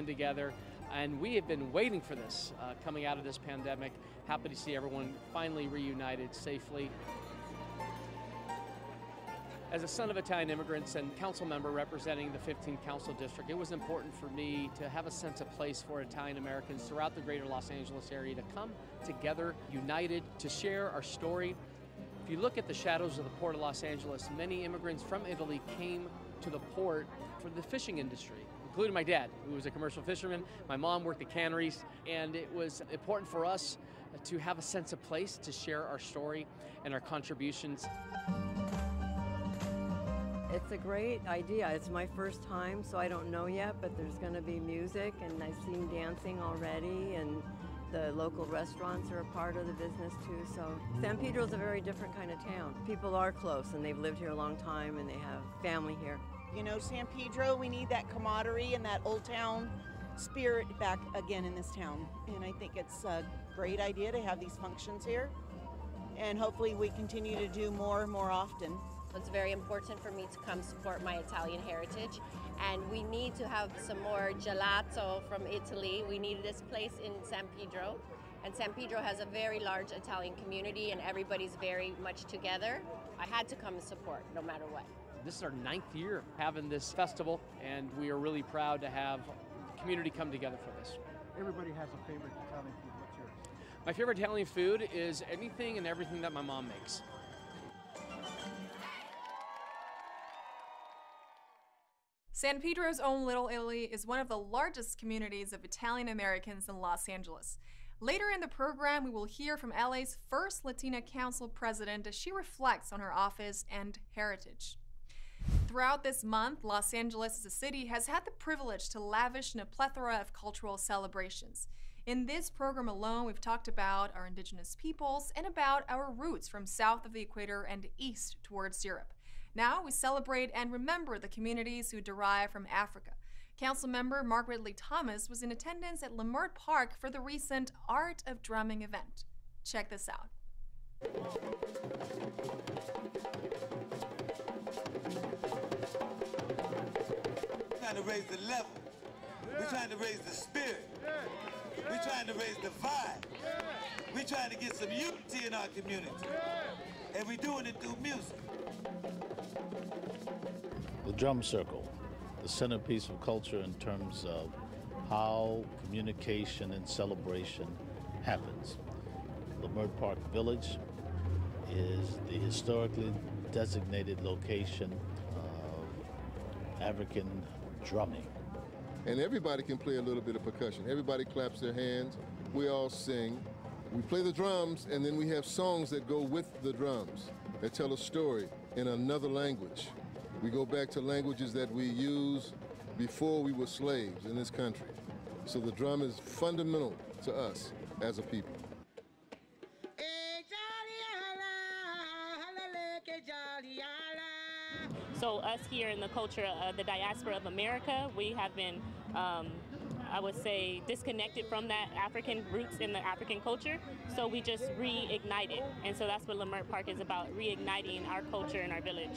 coming together. And we have been waiting for this uh, coming out of this pandemic. Happy to see everyone finally reunited safely. As a son of Italian immigrants and council member representing the 15th Council District, it was important for me to have a sense of place for Italian Americans throughout the greater Los Angeles area to come together, united, to share our story. If you look at the shadows of the Port of Los Angeles, many immigrants from Italy came to the port for the fishing industry, including my dad, who was a commercial fisherman. My mom worked at canneries, and it was important for us to have a sense of place to share our story and our contributions. It's a great idea. It's my first time, so I don't know yet, but there's going to be music, and I've seen dancing already, and the local restaurants are a part of the business too. So San Pedro is a very different kind of town. People are close, and they've lived here a long time, and they have family here. You know, San Pedro, we need that camaraderie and that old town spirit back again in this town. And I think it's a great idea to have these functions here. And hopefully we continue to do more and more often. It's very important for me to come support my Italian heritage. And we need to have some more gelato from Italy. We need this place in San Pedro. And San Pedro has a very large Italian community, and everybody's very much together. I had to come and support no matter what. This is our ninth year having this festival, and we are really proud to have the community come together for this. Everybody has a favorite Italian food. What's yours? My favorite Italian food is anything and everything that my mom makes. San Pedro's own Little Italy is one of the largest communities of Italian Americans in Los Angeles. Later in the program, we will hear from LA's first Latina Council president as she reflects on her office and heritage. Throughout this month, Los Angeles as a city has had the privilege to lavish in a plethora of cultural celebrations. In this program alone, we've talked about our indigenous peoples and about our roots from south of the equator and east towards Europe. Now we celebrate and remember the communities who derive from Africa. Councilmember Margaret Lee Thomas was in attendance at Leimert Park for the recent Art of Drumming event. Check this out. Trying to raise the level. We're trying to raise the spirit. We're trying to raise the vibe. We're trying to get some unity in our community. And we're doing it through music. The drum circle, the centerpiece of culture in terms of how communication and celebration happens. Leimert Park Village is the historically designated location of African drumming. And everybody can play a little bit of percussion. Everybody claps their hands. We all sing. We play the drums, and then we have songs that go with the drums that tell a story in another language. We go back to languages that we used before we were slaves in this country. So the drum is fundamental to us as a people. So us here in the culture of the diaspora of America, we have been, um, I would say, disconnected from that African roots in the African culture. So we just reignite it. And so that's what Leimert Park is about, reigniting our culture and our village.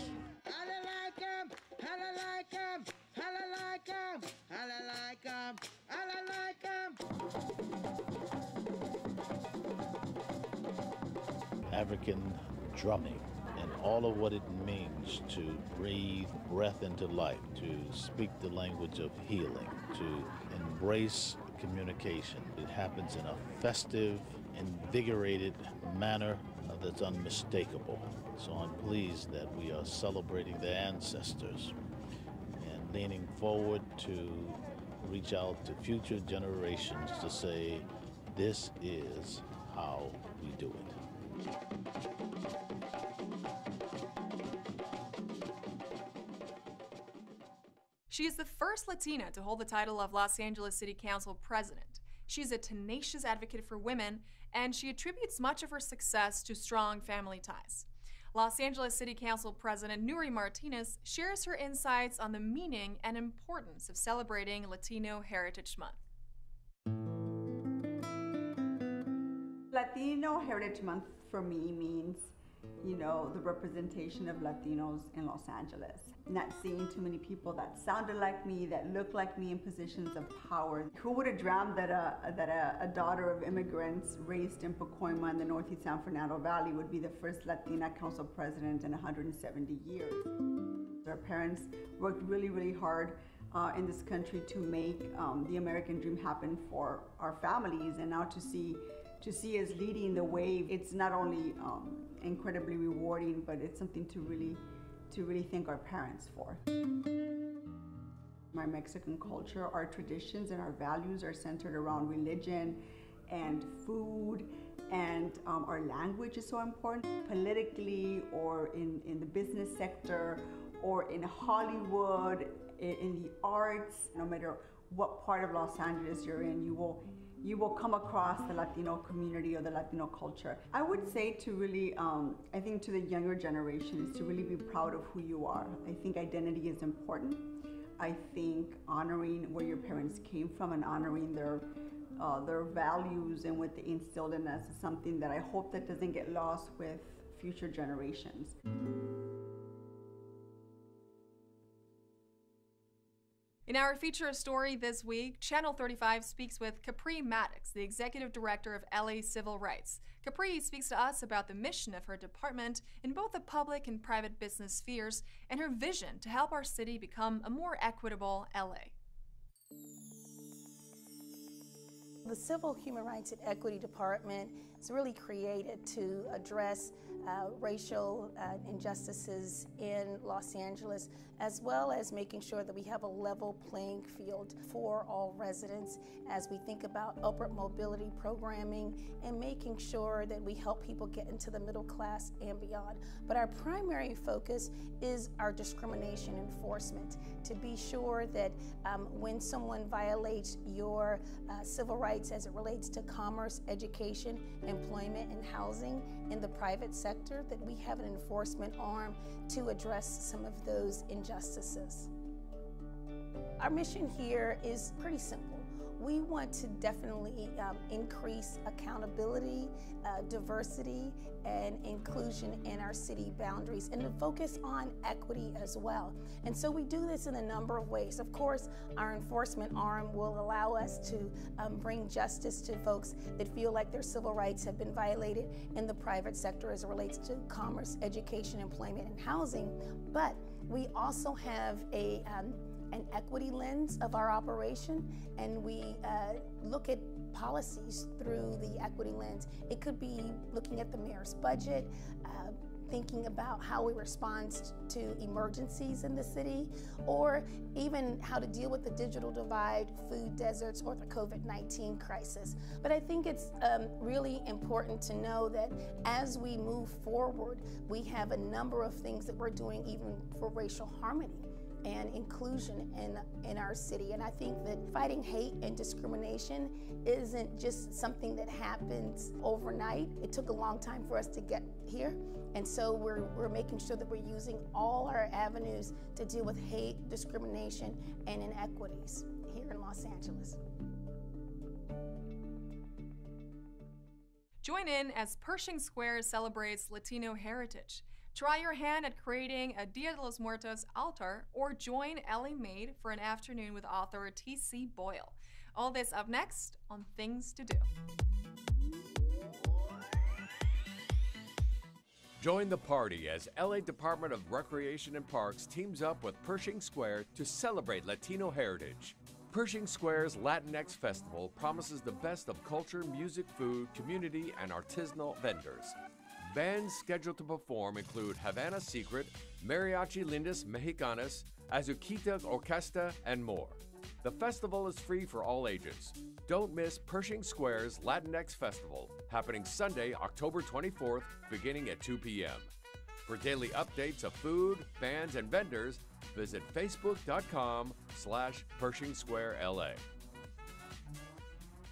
African drumming and all of what it means to breathe breath into life, to speak the language of healing, to embrace communication. It happens in a festive, invigorated manner that's unmistakable. So I'm pleased that we are celebrating the ancestors and leaning forward to reach out to future generations to say, this is how we do it. She is the first Latina to hold the title of Los Angeles City Council president. She's a tenacious advocate for women, and she attributes much of her success to strong family ties. Los Angeles City Council President Nuri Martinez shares her insights on the meaning and importance of celebrating Latino Heritage Month. Latino Heritage Month for me means you know, the representation of Latinos in Los Angeles. Not seeing too many people that sounded like me, that looked like me in positions of power. Who would have dreamed that a, that a, a daughter of immigrants raised in Pacoima in the Northeast San Fernando Valley would be the first Latina council president in 170 years? Our parents worked really, really hard uh, in this country to make um, the American dream happen for our families, and now to see to see us leading the way, it's not only um, incredibly rewarding, but it's something to really to really thank our parents for. My Mexican culture, our traditions and our values are centered around religion and food and um, our language is so important politically or in, in the business sector or in Hollywood, in, in the arts, no matter what part of Los Angeles you're in, you will you will come across the Latino community or the Latino culture. I would say to really, um, I think to the younger generation is to really be proud of who you are. I think identity is important. I think honoring where your parents came from and honoring their uh, their values and what they instilled in us is something that I hope that doesn't get lost with future generations. In our feature story this week, Channel 35 speaks with Capri Maddox, the executive director of LA Civil Rights. Capri speaks to us about the mission of her department in both the public and private business spheres and her vision to help our city become a more equitable LA. The Civil Human Rights and Equity Department is really created to address uh, racial uh, injustices in Los Angeles, as well as making sure that we have a level playing field for all residents as we think about upward mobility programming and making sure that we help people get into the middle class and beyond. But our primary focus is our discrimination enforcement to be sure that um, when someone violates your uh, civil rights as it relates to commerce, education, employment, and housing in the private sector, that we have an enforcement arm to address some of those injustices. Our mission here is pretty simple. We want to definitely um, increase accountability, uh, diversity, and inclusion in our city boundaries and to focus on equity as well. And so we do this in a number of ways. Of course, our enforcement arm will allow us to um, bring justice to folks that feel like their civil rights have been violated in the private sector as it relates to commerce, education, employment, and housing. But we also have a um, an equity lens of our operation, and we uh, look at policies through the equity lens. It could be looking at the mayor's budget, uh, thinking about how we respond to emergencies in the city, or even how to deal with the digital divide, food deserts, or the COVID 19 crisis. But I think it's um, really important to know that as we move forward, we have a number of things that we're doing even for racial harmony and inclusion in, in our city. And I think that fighting hate and discrimination isn't just something that happens overnight. It took a long time for us to get here. And so we're, we're making sure that we're using all our avenues to deal with hate, discrimination, and inequities here in Los Angeles. Join in as Pershing Square celebrates Latino heritage. Try your hand at creating a Dia de los Muertos altar or join Ellie Maid for an afternoon with author T.C. Boyle. All this up next on Things to Do. Join the party as LA Department of Recreation and Parks teams up with Pershing Square to celebrate Latino heritage. Pershing Square's Latinx Festival promises the best of culture, music, food, community, and artisanal vendors. Bands scheduled to perform include Havana Secret, Mariachi Lindas Mexicanas, Azuquita Orquesta, and more. The festival is free for all ages. Don't miss Pershing Square's Latinx Festival, happening Sunday, October 24th, beginning at 2 p.m. For daily updates of food, bands, and vendors, visit facebook.com slash Pershing Square LA.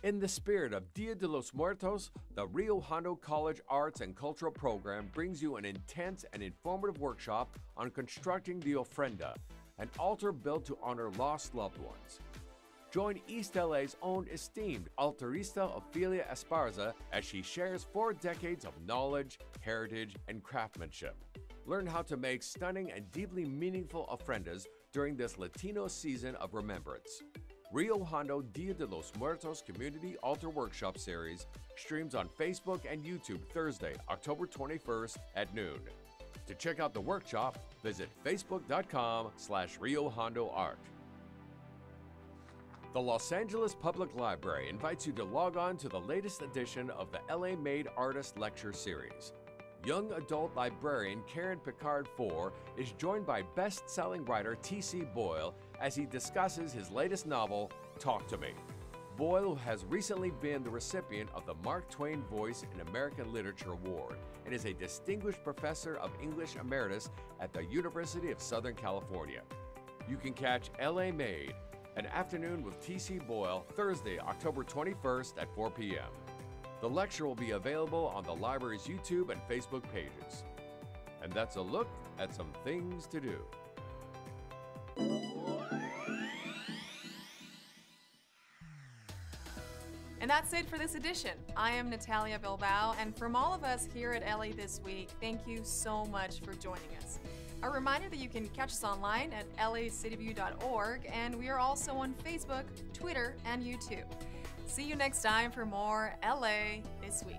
In the spirit of Dia de los Muertos, the Rio Hondo College Arts and Cultural Program brings you an intense and informative workshop on constructing the ofrenda, an altar built to honor lost loved ones. Join East LA's own esteemed altarista Ophelia Esparza as she shares four decades of knowledge, heritage, and craftsmanship. Learn how to make stunning and deeply meaningful ofrendas during this Latino season of remembrance. Rio Hondo Dia de los Muertos Community Altar Workshop Series streams on Facebook and YouTube Thursday, October 21st at noon. To check out the workshop, visit facebook.com slash Rio Hondo Art. The Los Angeles Public Library invites you to log on to the latest edition of the LA Made Artist Lecture Series. Young adult librarian Karen Picard IV is joined by best selling writer T.C. Boyle as he discusses his latest novel, Talk to Me. Boyle has recently been the recipient of the Mark Twain Voice in American Literature Award and is a distinguished professor of English emeritus at the University of Southern California. You can catch LA Made, an afternoon with T.C. Boyle, Thursday, October 21st at 4 p.m. The lecture will be available on the library's YouTube and Facebook pages. And that's a look at some things to do. And that's it for this edition. I am Natalia Bilbao, and from all of us here at LA This Week, thank you so much for joining us. A reminder that you can catch us online at lacityview.org, and we are also on Facebook, Twitter, and YouTube. See you next time for more LA This Week.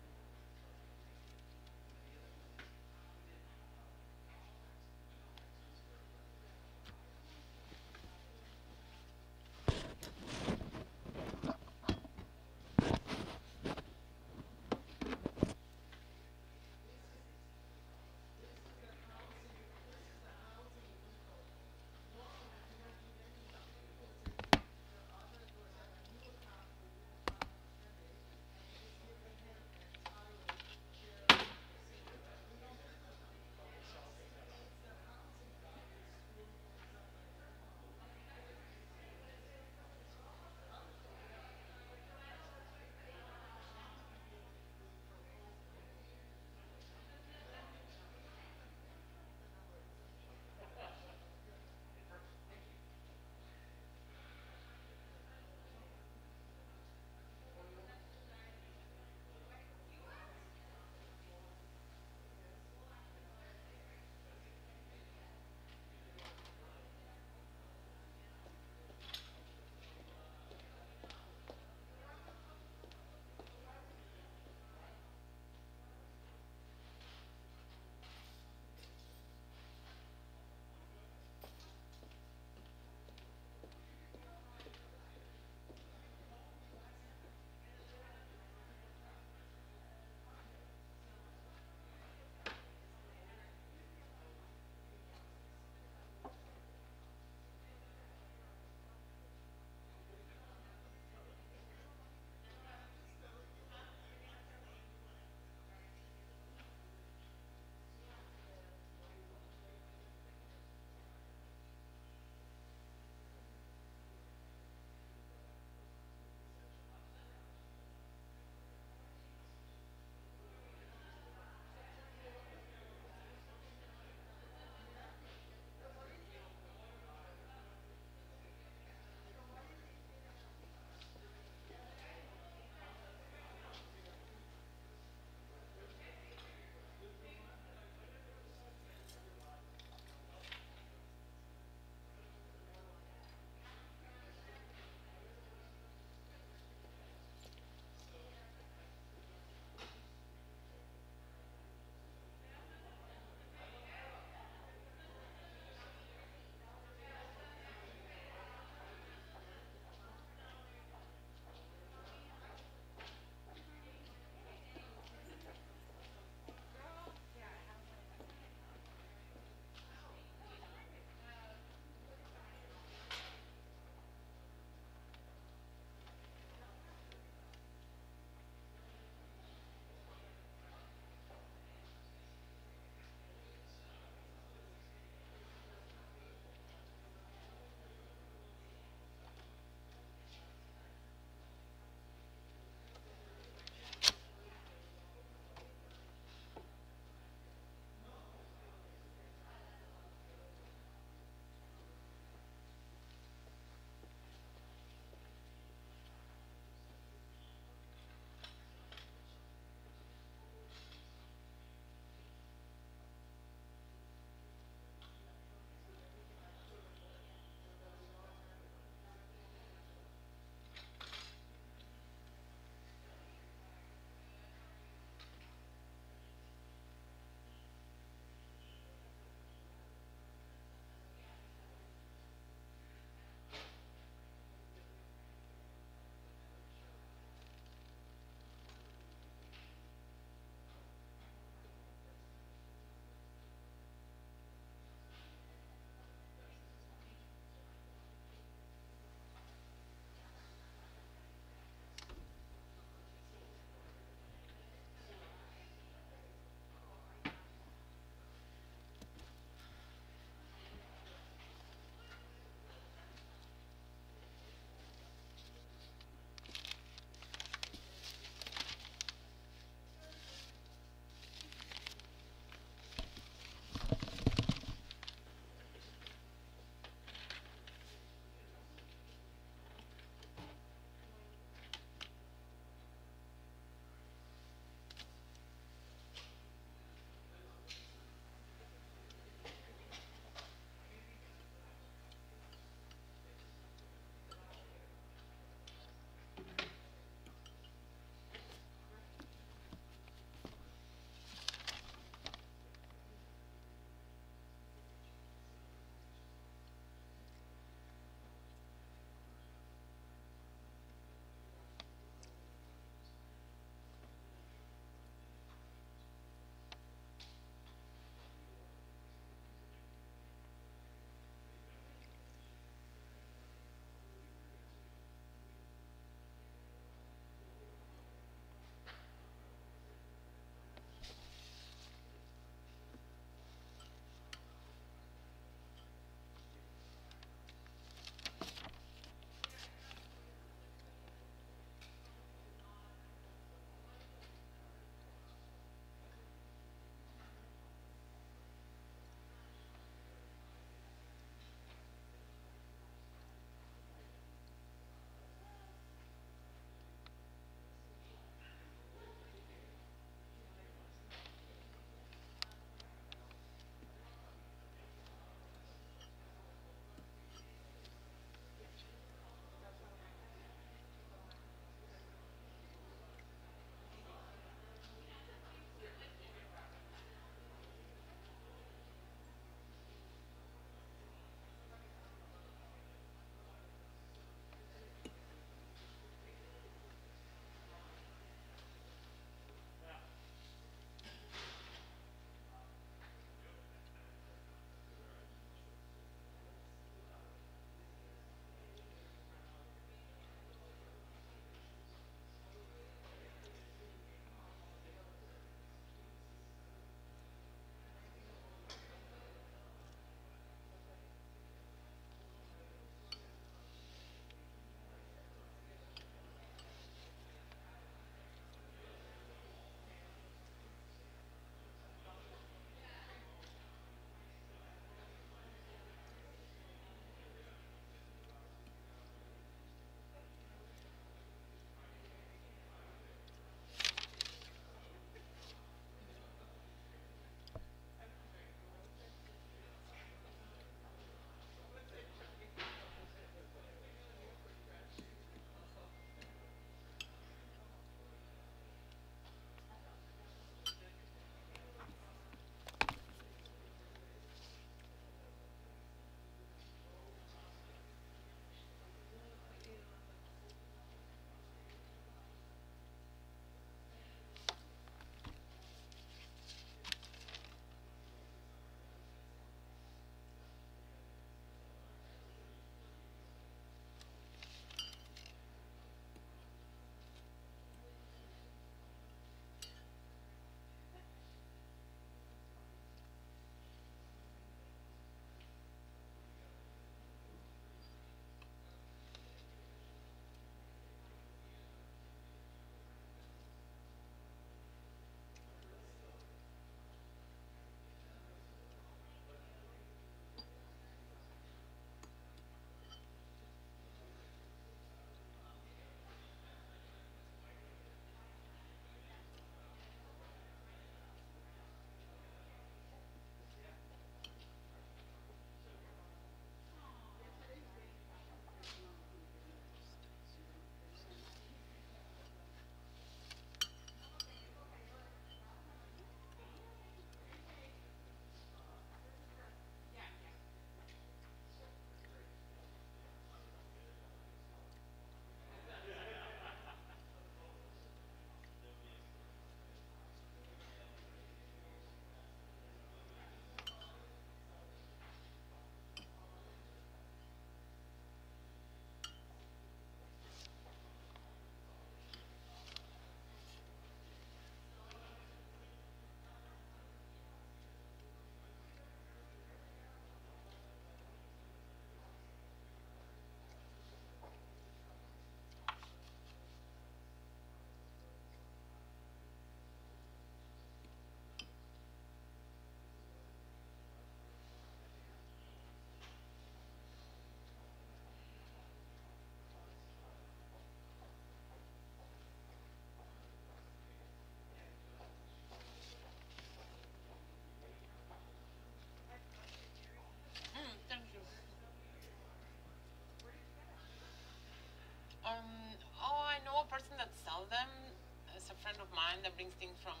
Brings things from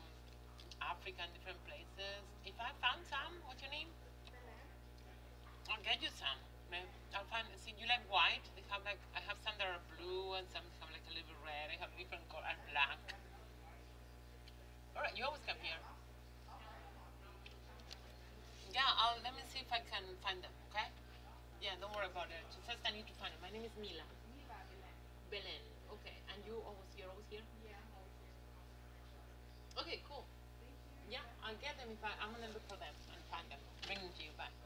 Africa and different places. If I found some, what's your name? I'll get you some. I'll find. See, you like white? They have like I have some that are blue and some have like a little red. I have different color and black. All right, you always come here. Yeah, I'll let me see if I can find them. Okay? Yeah, don't worry about it. First, I need to find them. My name is Mila. Belen. Okay, and you always you're always here? Okay, cool. Yeah, I'll get them if I I'm gonna look for them and find them. Bring them to you. Bye.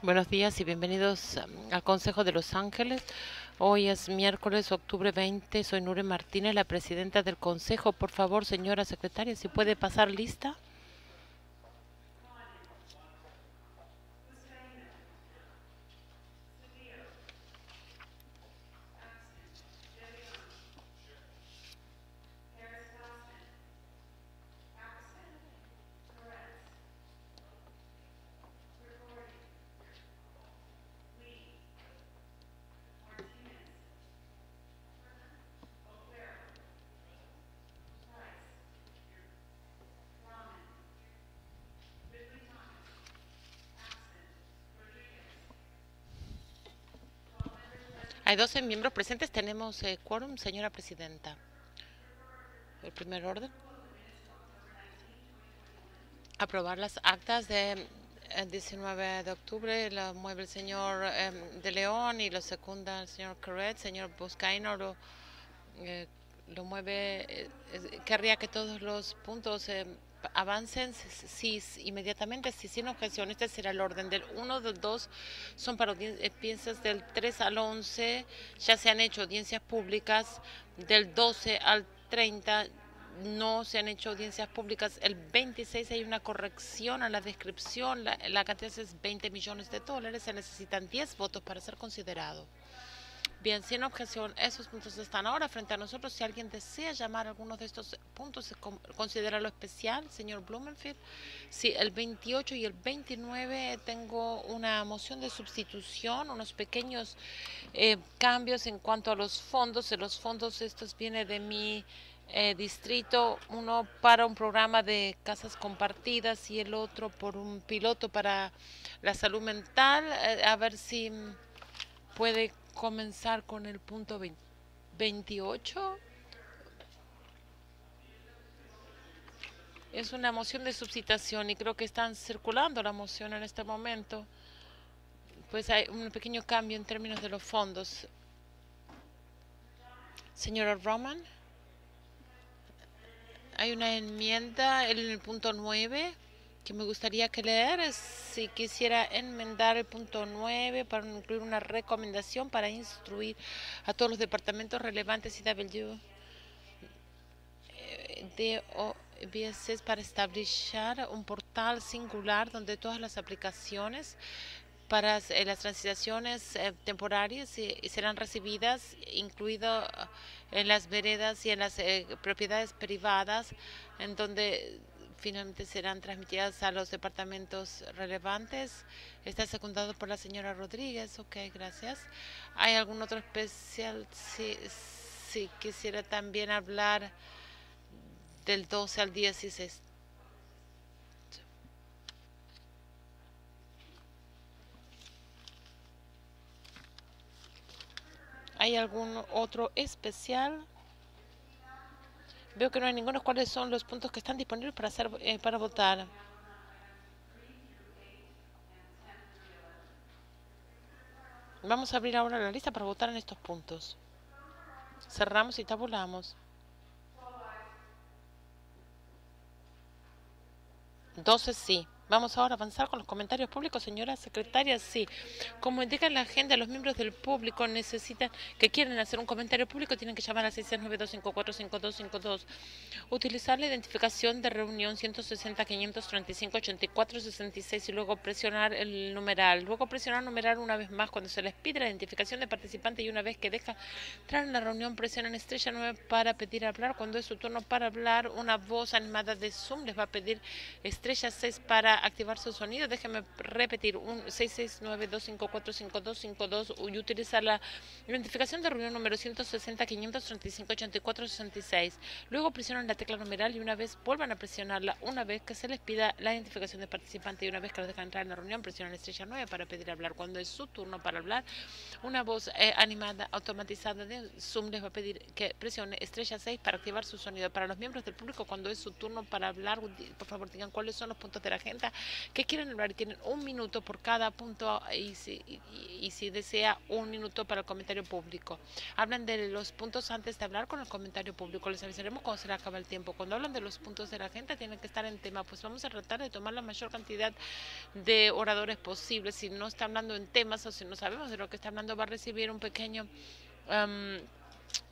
Buenos días y bienvenidos um, al Consejo de Los Ángeles. Hoy es miércoles, octubre 20. Soy Nure Martínez, la presidenta del Consejo. Por favor, señora secretaria, si puede pasar lista. Hay 12 miembros presentes. Tenemos eh, quórum, señora presidenta. El primer orden. Aprobar las actas de 19 de octubre. Lo mueve el señor eh, De León y lo secunda el señor Corret. Señor Buscaino lo, eh, lo mueve. Eh, querría que todos los puntos avancen sí, inmediatamente, si sin objeción. Este será el orden del 1, del 2, son para audiencias eh, del 3 al 11, ya se han hecho audiencias públicas, del 12 al 30 no se han hecho audiencias públicas. El 26 hay una corrección a la descripción, la, la cantidad es 20 millones de dólares, se necesitan 10 votos para ser considerado. Bien, sin objeción, esos puntos están ahora frente a nosotros. Si alguien desea llamar algunos de estos puntos, considera lo especial, señor Blumenfield. Sí, el 28 y el 29 tengo una moción de sustitución, unos pequeños eh, cambios en cuanto a los fondos. De los fondos, estos vienen de mi eh, distrito, uno para un programa de casas compartidas y el otro por un piloto para la salud mental. Eh, a ver si puede comenzar con el punto 28. Es una moción de subcitación y creo que están circulando la moción en este momento. Pues hay un pequeño cambio en términos de los fondos. Señora Roman, hay una enmienda en el punto 9 que me gustaría que leer si quisiera enmendar el punto 9 para incluir una recomendación para instruir a todos los departamentos relevantes IW eh, de para establecer un portal singular donde todas las aplicaciones para eh, las transacciones eh, temporarias serán recibidas, incluido en las veredas y en las propiedades privadas, en donde finalmente serán transmitidas a los departamentos relevantes. Está secundado por la señora Rodríguez. Ok, gracias. ¿Hay algún otro especial? Si, si quisiera también hablar del 12 al 16. ¿Hay algún otro especial? Veo que no hay ninguno. ¿Cuáles son los puntos que están disponibles para, hacer, eh, para votar? Vamos a abrir ahora la lista para votar en estos puntos. Cerramos y tabulamos. 12 sí. Vamos ahora a avanzar con los comentarios públicos, señora secretaria. Sí, como indica la agenda, los miembros del público necesitan, que quieren hacer un comentario público, tienen que llamar a 669-254-5252. Utilizar la identificación de reunión 160-535-84-66 y luego presionar el numeral. Luego presionar numeral una vez más cuando se les pide la identificación de participante y una vez que deja entrar en la reunión, presionan estrella 9 para pedir hablar. Cuando es su turno para hablar, una voz animada de Zoom les va a pedir estrella 6 para activar su sonido, déjeme repetir, un 669-254-5252 y utilizar la identificación de reunión número 160-535-84-66. Luego presionan la tecla numeral y una vez vuelvan a presionarla, una vez que se les pida la identificación de participante y una vez que los dejan entrar en la reunión, presionan estrella 9 para pedir hablar. Cuando es su turno para hablar, una voz eh, animada automatizada de Zoom les va a pedir que presione estrella 6 para activar su sonido. Para los miembros del público, cuando es su turno para hablar, por favor digan cuáles son los puntos de la agenda presidenta que quieren hablar y tienen un minuto por cada punto y si, y, si desea un minuto para el comentario público. Hablan de los puntos antes de hablar con el comentario público. Les avisaremos cuando se le acaba el tiempo. Cuando hablan de los puntos de la gente tienen que estar en tema. Pues vamos a tratar de tomar la mayor cantidad de oradores posibles. Si no está hablando en temas o si no sabemos de lo que está hablando va a recibir un pequeño... Um,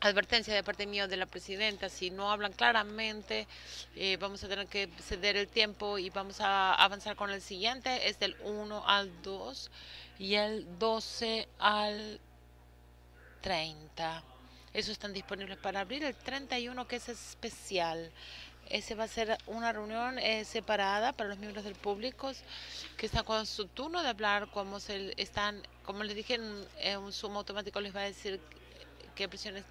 advertencia de parte mía de la presidenta, si no hablan claramente, eh, vamos a tener que ceder el tiempo y vamos a avanzar con el siguiente, es del 1 al 2 y el 12 al 30. Esos están disponibles para abrir el 31 que es especial. Ese va a ser una reunión eh, separada para los miembros del público que están con su turno de hablar, como se están, como les dije, en, en un Zoom automático les va a decir qué presiones,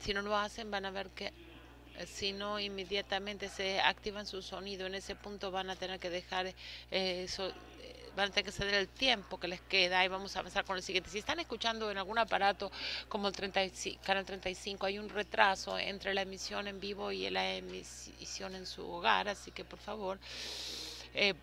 si no lo hacen van a ver que eh, si no inmediatamente se activan su sonido, en ese punto van a tener que dejar eh, eh, van a tener que ceder el tiempo que les queda y vamos a avanzar con el siguiente. Si están escuchando en algún aparato como el 35, Canal 35, hay un retraso entre la emisión en vivo y la emisión en su hogar, así que por favor... Eh,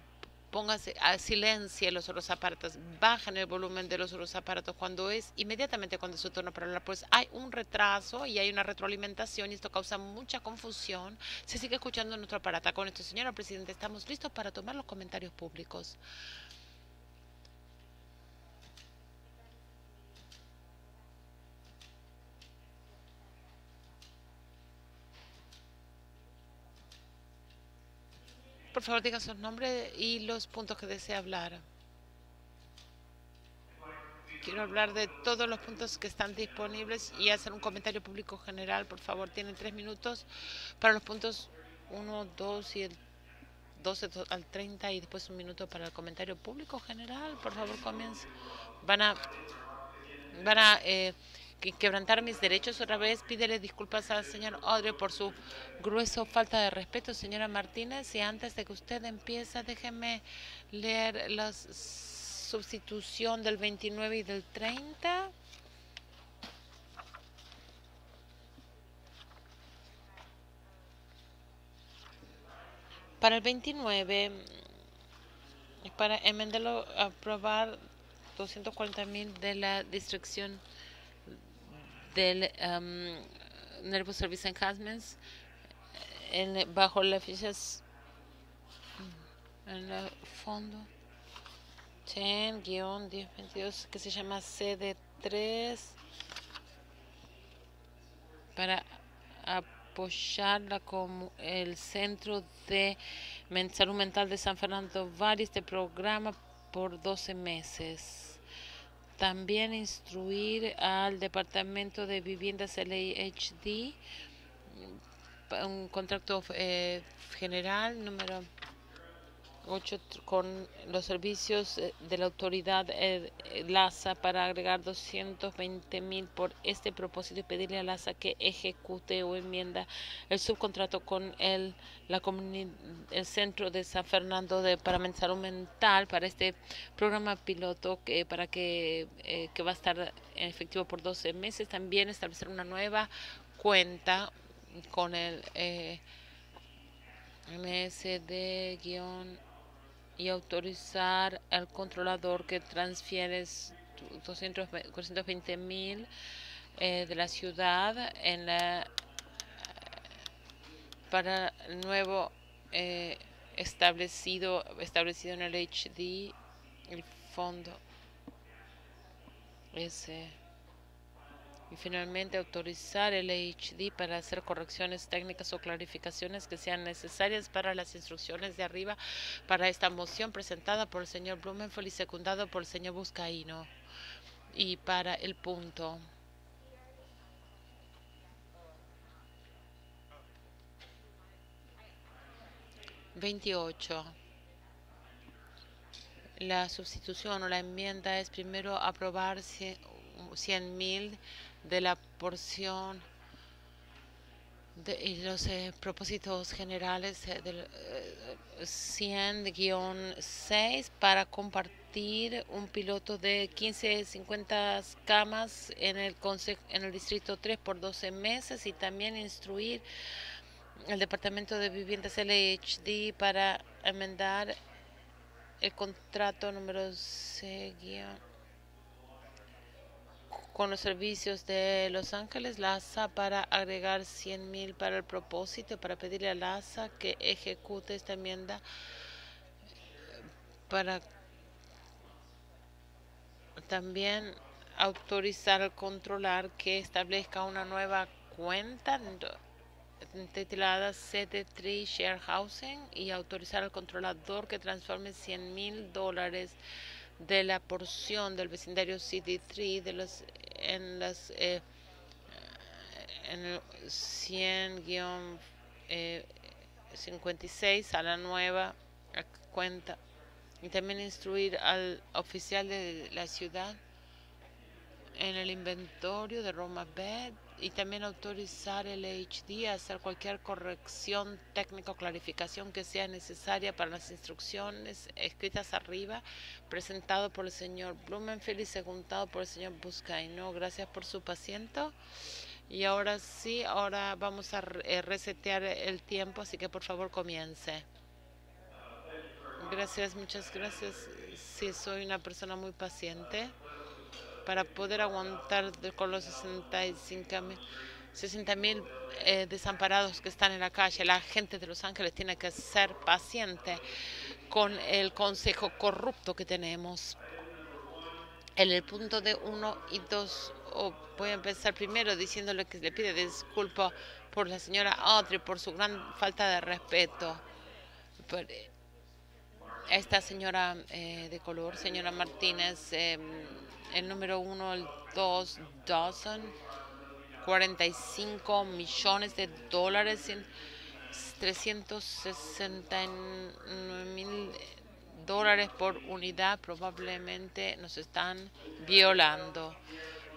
póngase a silencio los otros aparatos, bajen el volumen de los otros aparatos cuando es inmediatamente cuando es su turno para hablar, pues hay un retraso y hay una retroalimentación y esto causa mucha confusión. Se sigue escuchando nuestro aparato. Con esto, señora Presidenta, estamos listos para tomar los comentarios públicos. Por favor, digan su nombre y los puntos que desea hablar. Quiero hablar de todos los puntos que están disponibles y hacer un comentario público general. Por favor, tienen tres minutos para los puntos 1, 2 y el 12 al 30 y después un minuto para el comentario público general. Por favor, comiencen. Van a, van a eh, quebrantar mis derechos otra vez. Pídele disculpas al señor Audrey por su grueso falta de respeto, señora Martínez. Y antes de que usted empiece, déjeme leer la sustitución del 29 y del 30. Para el 29, para enmendarlo, aprobar 240 mil de la distracción del um, Service Enhancements en, bajo las fichas en el fondo 10-1022 que se llama CD3 para apoyar la, como el Centro de Salud Mental de San Fernando Valley este programa por 12 meses. También instruir al Departamento de Viviendas LHD un contrato eh, general número 8 con los servicios eh, de la autoridad eh, LASA para agregar 220 mil por este propósito y pedirle a LASA que ejecute o enmienda el subcontrato con el, la el Centro de San Fernando de para Salud Mental para este programa piloto que para que, eh, que va a estar efectivo por 12 meses. También establecer una nueva cuenta con el eh, MSD- y autorizar al controlador que transfiere 220 mil eh, de la ciudad en la, para el nuevo eh, establecido establecido en el HD el fondo. Ese finalmente autorizar el HD para hacer correcciones técnicas o clarificaciones que sean necesarias para las instrucciones de arriba para esta moción presentada por el señor Blumenfeld y secundado por el señor Buscaino. Y para el punto. Veintiocho. La sustitución o la enmienda es primero aprobar cien mil de la porción de y los eh, propósitos generales eh, del eh, 100-6 para compartir un piloto de 15-50 camas en el, en el distrito 3 por 12 meses y también instruir el Departamento de Viviendas LHD para enmendar el contrato número C con los servicios de Los Ángeles LASA para agregar 100 mil para el propósito, para pedirle a LASA que ejecute esta enmienda para también autorizar controlar que establezca una nueva cuenta titulada CD3 Share Housing y autorizar al controlador que transforme 100 mil dólares de la porción del vecindario CD3 de los en las eh, en el 100-56 eh, a la nueva cuenta. Y también instruir al oficial de la ciudad en el inventario de Roma Bed y también autorizar el HD a hacer cualquier corrección técnica o clarificación que sea necesaria para las instrucciones escritas arriba, presentado por el señor Blumenfeld y segundado por el señor Buscaino. Gracias por su paciente. Y ahora sí, ahora vamos a eh, resetear el tiempo, así que por favor comience. Gracias, muchas gracias. Sí, soy una persona muy paciente para poder aguantar con los 65 mil 60 mil eh, desamparados que están en la calle. La gente de Los Ángeles tiene que ser paciente con el consejo corrupto que tenemos. En el punto de uno y dos, voy a empezar primero diciéndole que le pide disculpas por la señora Audrey por su gran falta de respeto. Esta señora eh, de color, señora Martínez, em, el número uno, el dos, Dawson, 45 millones de dólares, en 369 mil dólares por unidad, probablemente nos están violando.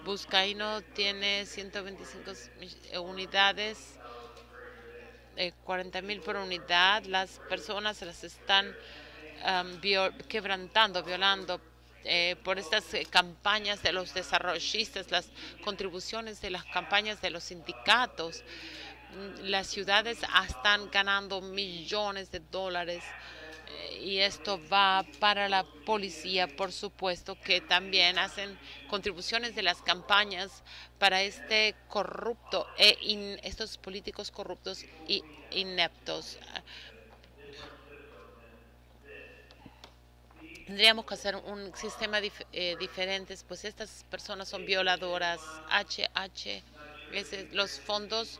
Buscaino tiene 125 unidades, 40 mil por unidad. Las personas las están quebrantando, violando eh, por estas eh, campañas de los desarrollistas, las contribuciones de las campañas de los sindicatos. Mm, las ciudades están ganando millones de dólares eh, y esto va para la policía, por supuesto, que también hacen contribuciones de las campañas para este corrupto e estos políticos corruptos y ineptos. Tendríamos que hacer un sistema eh, diferente, pues estas personas son violadoras, HH, los fondos,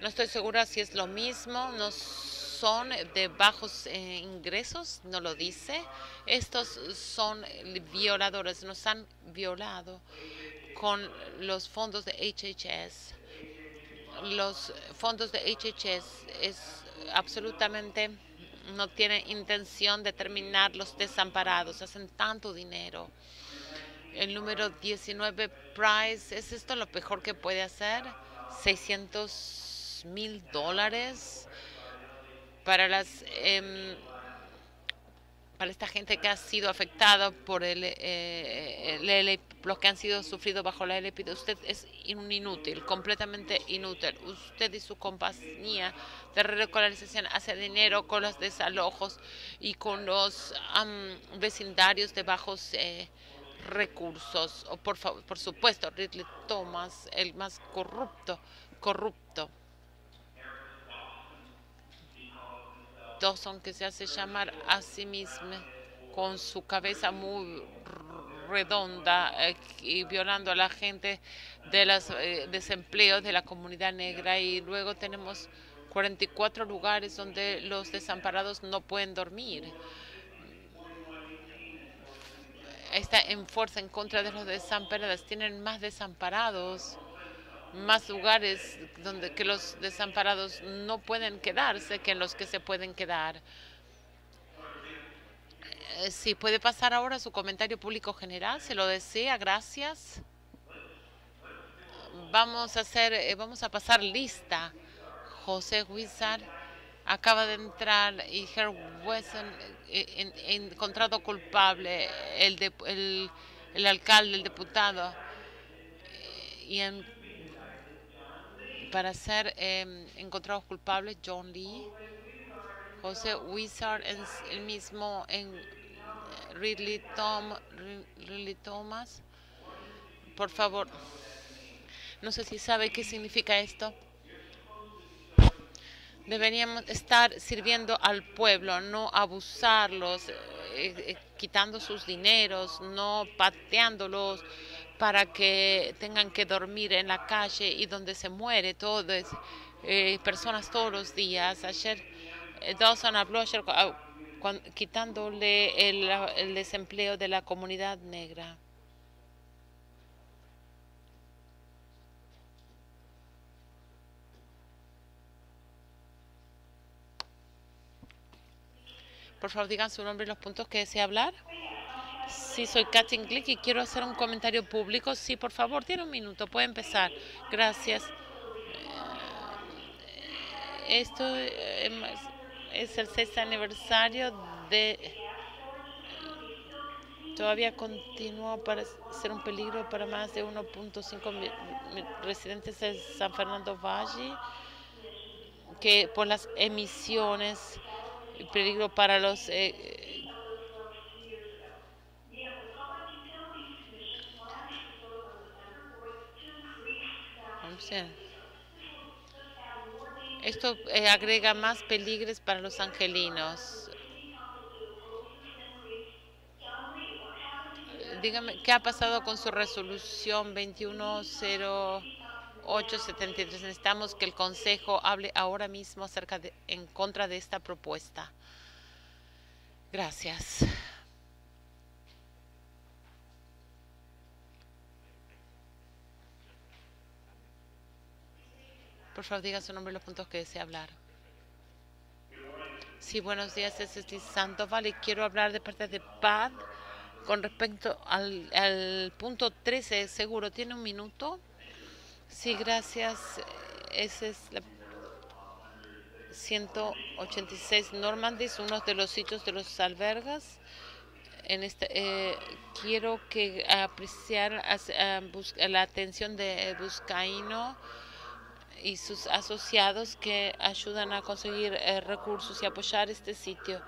no estoy segura si es lo mismo, no son de bajos eh, ingresos, no lo dice, estos son violadores, nos han violado con los fondos de HHS. Los fondos de HHS es absolutamente no tiene intención de terminar los desamparados, hacen tanto dinero. El número 19, Price, ¿es esto lo mejor que puede hacer? 600 mil dólares para las em, esta gente que ha sido afectada por el, eh, los que han sido sufridos bajo la LP, usted es inútil, completamente inútil. Usted y su compañía de regularización hace dinero con los desalojos y con los vecindarios de bajos eh, recursos. O por, por supuesto, Ridley Thomas, el más corrupto, corrupto. Dawson que se hace llamar a sí mismo con su cabeza muy redonda eh, y violando a la gente de los eh, desempleos de la comunidad negra y luego tenemos 44 lugares donde los desamparados no pueden dormir. Está en fuerza en contra de los desamparados. Tienen más desamparados más lugares donde que los desamparados no pueden quedarse que en los que se pueden quedar. Eh, si puede pasar ahora su comentario público general, se lo desea, gracias. Vamos a hacer, eh, vamos a pasar lista. José Wizard acaba de entrar y Herb Wesson eh, encontrado culpable, el, el alcalde, el diputado, y en para ser em, encontrados culpables, John Lee, José Wizard, el mismo en Ridley, Tom, Ridley Thomas. Por favor, no sé si sabe qué significa esto. Deberíamos estar sirviendo al pueblo, no abusarlos, eh, eh, quitando sus dineros, no pateándolos para que tengan que dormir en la calle y donde se muere todo, eh, personas todos los días. Ayer Dawson habló ayer, ah, quitándole el desempleo de la comunidad negra. Por favor, digan su nombre y los puntos que desea hablar. Sí, soy Katin Glick y quiero hacer un comentario público. Sí, por favor, tiene un minuto, puede empezar. Gracias. Eh, esto eh, es el sexto aniversario de... Todavía continúa para ser un peligro para más de 1.5 residentes de San Fernando Valle, que por las emisiones peligro para los eh, Esto eh, agrega más peligros para los angelinos. Dígame, ¿qué ha pasado con su resolución 210873? Necesitamos que el Consejo hable ahora mismo acerca de, en contra de esta propuesta. Gracias. Por favor, diga su nombre y los puntos que desea hablar. Sí, buenos días, es Santo Sandoval y quiero hablar de parte de PAD con respecto al, punto 13. Seguro, ¿tiene un minuto? Sí, gracias. Ese es la 186 Normandy es uno de los sitios de los albergas. En este, eh, quiero que apreciar la atención de Buscaino y sus asociados que ayudan a conseguir eh, recursos y apoyar este sitio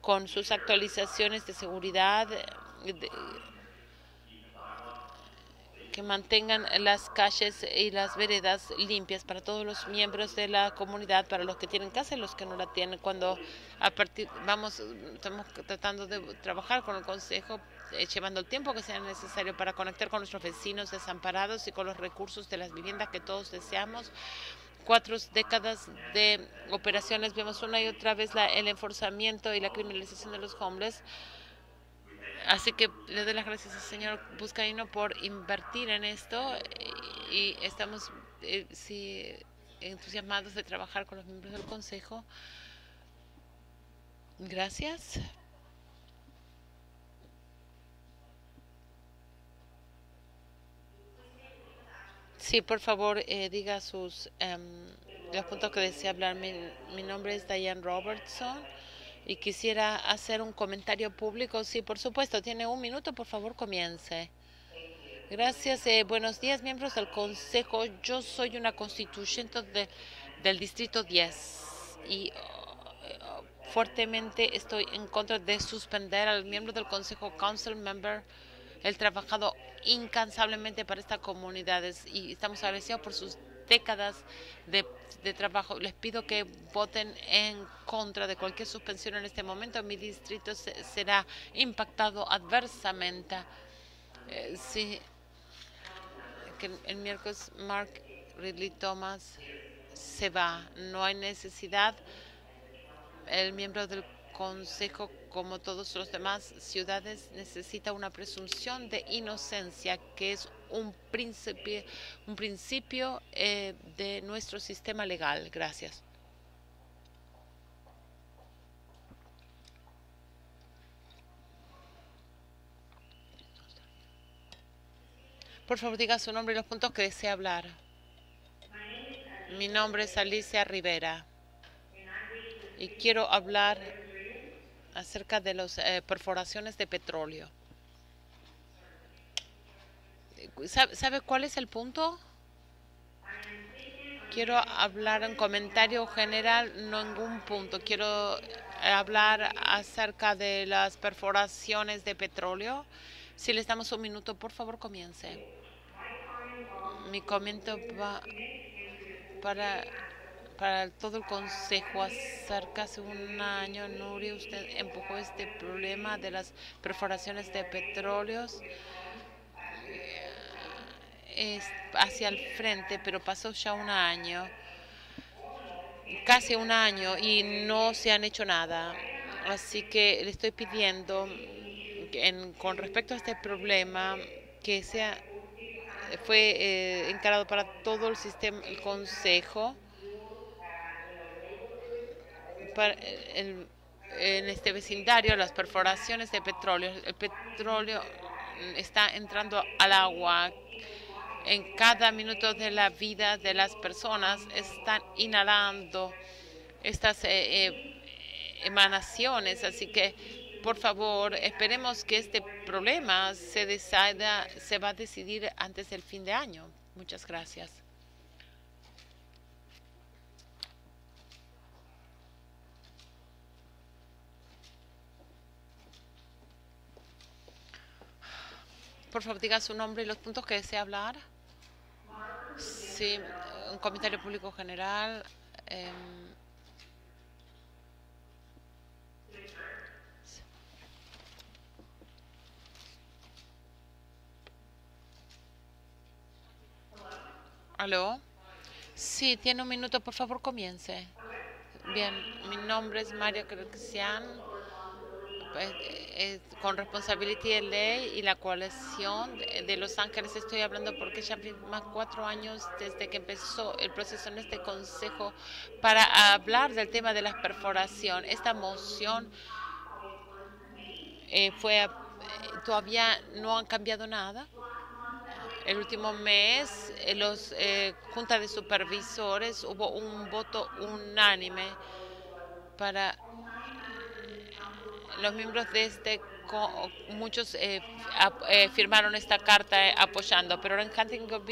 con sus actualizaciones de seguridad, que mantengan las calles y las veredas limpias para todos los miembros de la comunidad, para los que tienen casa y los que no la tienen. Cuando a partir vamos, estamos tratando de trabajar con el Consejo, eh, llevando el tiempo que sea necesario para conectar con nuestros vecinos desamparados y con los recursos de las viviendas que todos deseamos cuatro décadas de operaciones vemos una y otra vez el enforzamiento y la criminalización de los homeless Así que le doy las gracias al señor Buscaino por invertir en esto y estamos eh, sí, entusiasmados de trabajar con los miembros del Consejo. Gracias. Sí, por favor, eh, diga sus em, los puntos que desea hablar. Mi, mi nombre es Diane Robertson y quisiera hacer un comentario público. Sí, por supuesto, tiene un minuto, por favor, comience. Gracias. Eh, buenos días, miembros del Consejo. Yo soy una constituyente de, del Distrito 10 y oh, fuertemente estoy en contra de suspender al miembro del Consejo, Council Member, el trabajado incansablemente para estas comunidades y estamos agradecidos por sus décadas de, trabajo. Les pido que voten en contra de cualquier suspensión en este momento. Mi distrito será impactado adversamente. Eh, el miércoles Mark Ridley Thomas se va. No hay necesidad. El miembro del Consejo, como todos los demás ciudades, necesita una presunción de inocencia, que es un principio, un principio eh, de nuestro sistema legal. Gracias. Por favor, diga su nombre y los puntos que desea hablar. Mi nombre es Alicia Rivera y quiero hablar acerca de las eh, perforaciones de petróleo. ¿Sabe, cuál es el punto? quiero hablar en comentario general, no ningún punto. Quiero hablar acerca de las perforaciones de petróleo. Si les damos un minuto, por favor, comience. Mi comentario va para, para todo el consejo. Acerca hace un año, Nuri, usted empujó este problema de las perforaciones de petróleos es hacia el frente, pero pasó ya un año, casi un año, y no se han hecho nada. Así que le estoy pidiendo, en, con respecto a este problema, que sea fue eh, encarado para todo el sistema, el consejo, en este vecindario, las perforaciones de petróleo. El petróleo está entrando al agua en cada minuto de la vida de las personas están inhalando estas eh, eh, emanaciones. Así que, por favor, esperemos que este problema se decida, se va a decidir antes del fin de año. Muchas gracias. Por favor, diga su nombre y los puntos que desea hablar. Sí, un comentario público general. Eh, ¿Aló? Sí, tiene un minuto, por favor, comience. Bien, mi nombre es Mario Cristian eh, con responsabilidad de ley y la coalición de, Los Ángeles estoy hablando porque ya más cuatro años desde que empezó el proceso en este consejo para hablar del tema de la perforación. Esta moción eh, fue eh, todavía no han cambiado nada. El último mes, en los junta de supervisores hubo un voto unánime para los miembros de este, muchos eh, eh, firmaron esta carta eh, apoyando, pero en Huntington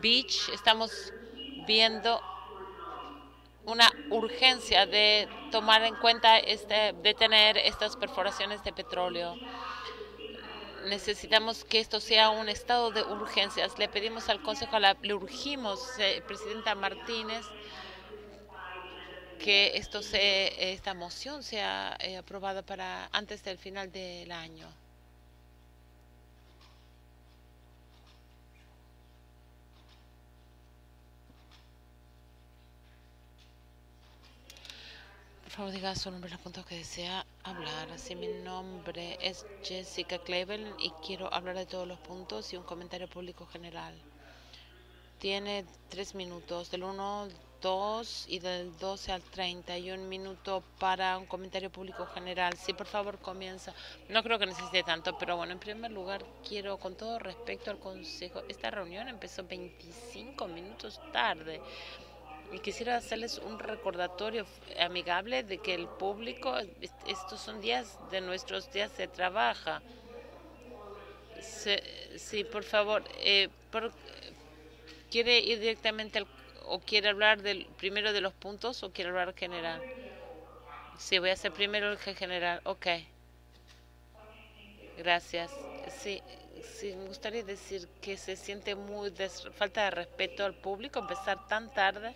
Beach estamos viendo una urgencia de tomar en cuenta, este, detener estas perforaciones de petróleo. Necesitamos que esto sea un estado de urgencias. Le pedimos al Consejo, le urgimos, Presidenta Martínez, que esto se, esta moción sea eh, aprobada para antes del final del año. Por favor, diga su nombre, los puntos que desea hablar. Así, mi nombre es Jessica Clavel y quiero hablar de todos los puntos y un comentario público general. Tiene tres minutos, del 1 2 y del 12 al 31 minuto para un comentario público general. Sí, por favor, comienza. No creo que necesite tanto, pero bueno, en primer lugar, quiero, con todo respeto al Consejo, esta reunión empezó 25 minutos tarde. Y quisiera hacerles un recordatorio amigable de que el público, estos son días de nuestros días de trabajo. Sí, por favor, eh, ¿quiere ir directamente al o quiere hablar del primero de los puntos o quiere hablar general? Sí, voy a hacer primero el general. Ok. Gracias. Sí, sí, me gustaría decir que se siente muy falta de respeto al público empezar tan tarde.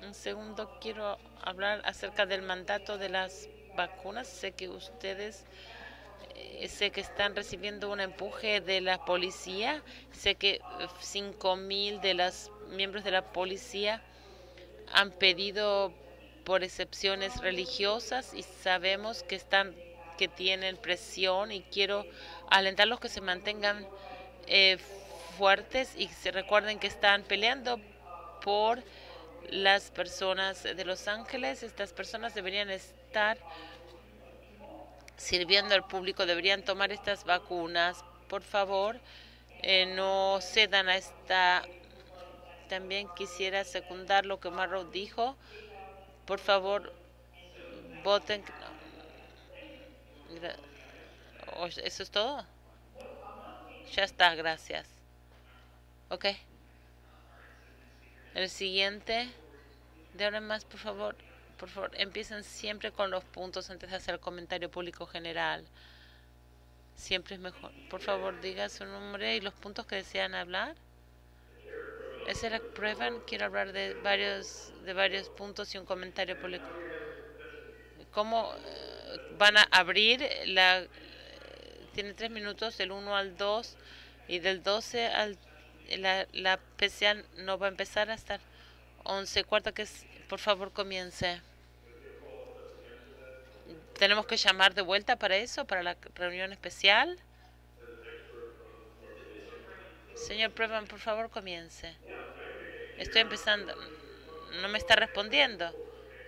Un segundo, quiero hablar acerca del mandato de las vacunas. Sé que ustedes eh, sé que están recibiendo un empuje de la policía. Sé que 5.000 de los miembros de la policía han pedido por excepciones religiosas y sabemos que están que tienen presión y quiero alentarlos que se mantengan eh, fuertes y se recuerden que están peleando por las personas de Los Ángeles. Estas personas deberían estar sirviendo al público, deberían tomar estas vacunas. Por favor, eh, no cedan a esta... También quisiera secundar lo que Marrow dijo. Por favor, voten. ¿Eso es todo? Ya está, gracias. Ok. El siguiente, de ahora en más, por favor, por favor, empiecen siempre con los puntos antes de hacer el comentario público general. Siempre es mejor. Por favor, diga su nombre y los puntos que desean hablar. Es Eric Prevan. Quiero hablar de varios, de varios puntos y un comentario público. ¿Cómo eh, van a abrir la... Tiene tres minutos, del 1 al 2 y del 12 al... La, la especial no va a empezar hasta el 11 cuarto que es... Por favor, comience. ¿Tenemos que llamar de vuelta para eso, para la reunión especial? Señor Prevan, por favor, comience. Estoy empezando. No me está respondiendo.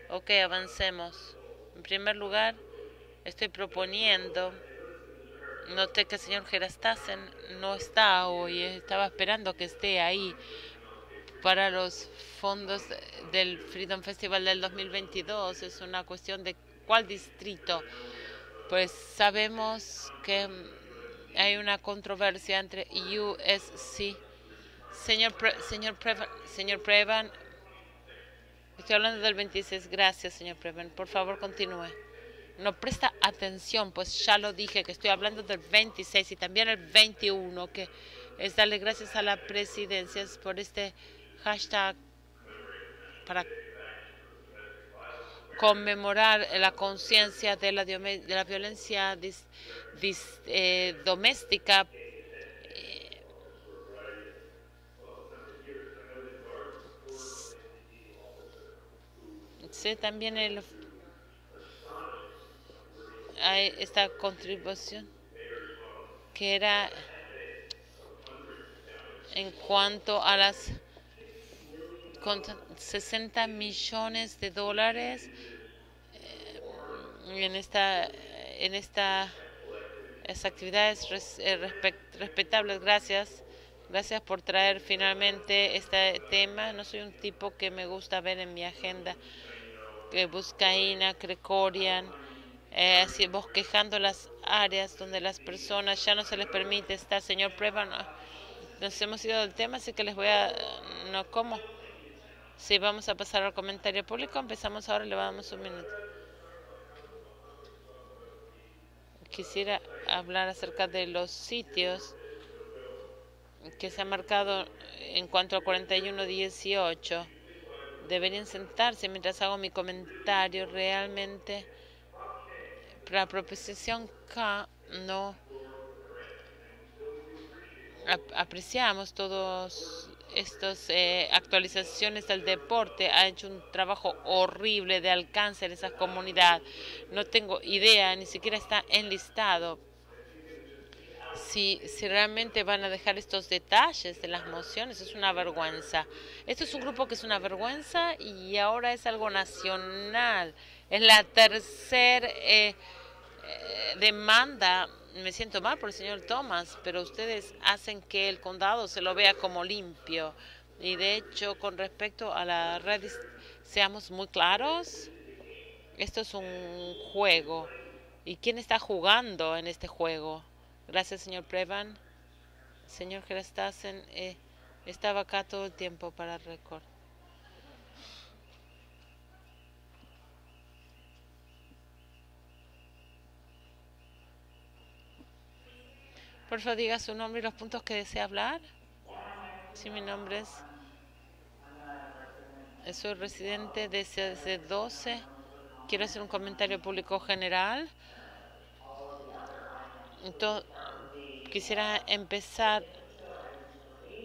Ok, avancemos. En primer lugar, estoy proponiendo. Noté que el señor Gerastasen no está hoy. Estaba esperando que esté ahí para los fondos del Freedom Festival del 2022. Es una cuestión de cuál distrito. Pues sabemos que hay una controversia entre USC. Señor, señor, Prevan, señor Prevan, estoy hablando del 26. Gracias, señor Prevan. Por favor, continúe. No presta atención, pues ya lo dije que estoy hablando del 26 y también el 21, que es darle gracias a la presidencia por este hashtag para conmemorar la conciencia de la, de la violencia dis, dis, eh, doméstica. Sé también el, hay esta contribución que era en cuanto a las con 60 millones de dólares eh, en esta en esta actividades res, eh, respetables. Gracias gracias por traer finalmente este tema. No soy un tipo que me gusta ver en mi agenda que Buscaína, Crecorian eh, así bosquejando las áreas donde las personas ya no se les permite estar. Señor prueba no, nos hemos ido del tema así que les voy a no cómo Sí, vamos a pasar al comentario público. Empezamos ahora, le damos un minuto. Quisiera hablar acerca de los sitios que se han marcado en cuanto a 4118. Deberían sentarse mientras hago mi comentario. Realmente, la proposición K no apreciamos todos estas eh, actualizaciones del deporte ha hecho un trabajo horrible de alcance en esa comunidad. No tengo idea, ni siquiera está enlistado. Si, si realmente van a dejar estos detalles de las mociones, es una vergüenza. Esto es un grupo que es una vergüenza y ahora es algo nacional. Es la tercera eh, eh, demanda me siento mal por el señor Thomas, pero ustedes hacen que el condado se lo vea como limpio. Y de hecho, con respecto a la red, seamos muy claros, esto es un juego. ¿Y quién está jugando en este juego? Gracias, señor Prevan. Señor Gerastasen, eh, estaba acá todo el tiempo para recordar. Por favor, diga su nombre y los puntos que desea hablar. Sí, mi nombre es... Soy residente de C12. Quiero hacer un comentario público general. Entonces, quisiera empezar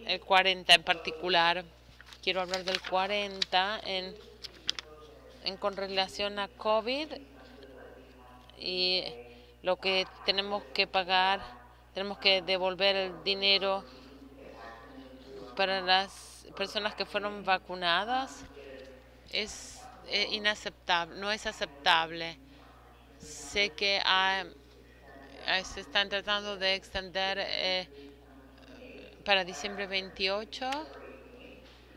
el 40 en particular. Quiero hablar del 40 en, en con relación a COVID y lo que tenemos que pagar tenemos que devolver el dinero para las personas que fueron vacunadas. Es inaceptable, no es aceptable. Sé que se están tratando de extender eh, para diciembre 28,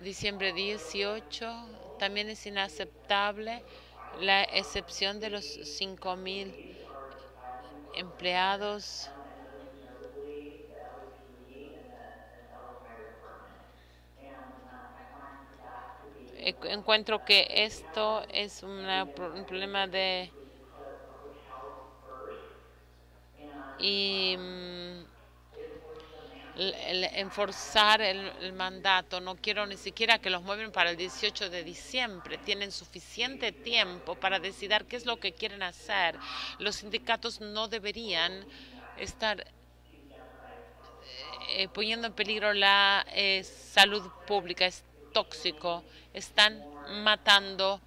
diciembre 18. También es inaceptable la excepción de los 5.000 empleados encuentro que esto es una, un problema de... Y mm, el, enforzar el, el, mandato. No quiero ni siquiera que los mueven para el 18 de diciembre. Tienen suficiente tiempo para decidir qué es lo que quieren hacer. Los sindicatos no deberían estar eh, poniendo en peligro la eh, salud pública. Es tóxico. Están matando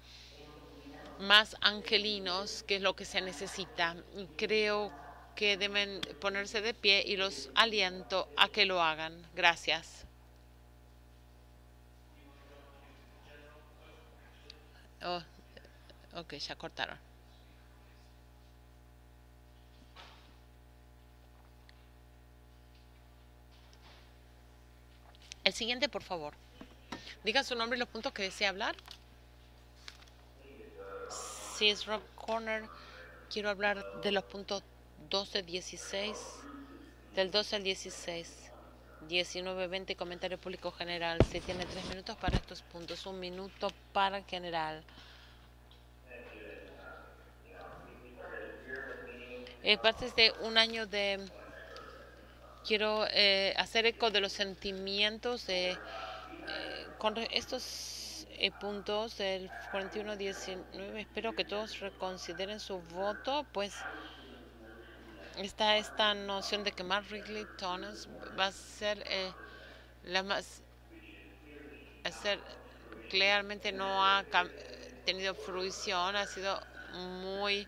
más angelinos, que es lo que se necesita. Creo que deben ponerse de pie y los aliento a que lo hagan. Gracias. Oh, ok, ya cortaron. El siguiente, por favor. Diga su nombre y los puntos que desea hablar. Si es Rob Corner, quiero hablar de los puntos 12, 16, del 12 al 16. 19, 20, comentario público general. Se tiene tres minutos para estos puntos. Un minuto para general. Es parte de un año de... Quiero eh, hacer eco de los sentimientos de... Eh, con estos eh, puntos del 41-19, espero que todos reconsideren su voto, pues está esta noción de que Mark Wrigley Thomas va a ser eh, la más hacer claramente no ha tenido fruición ha sido muy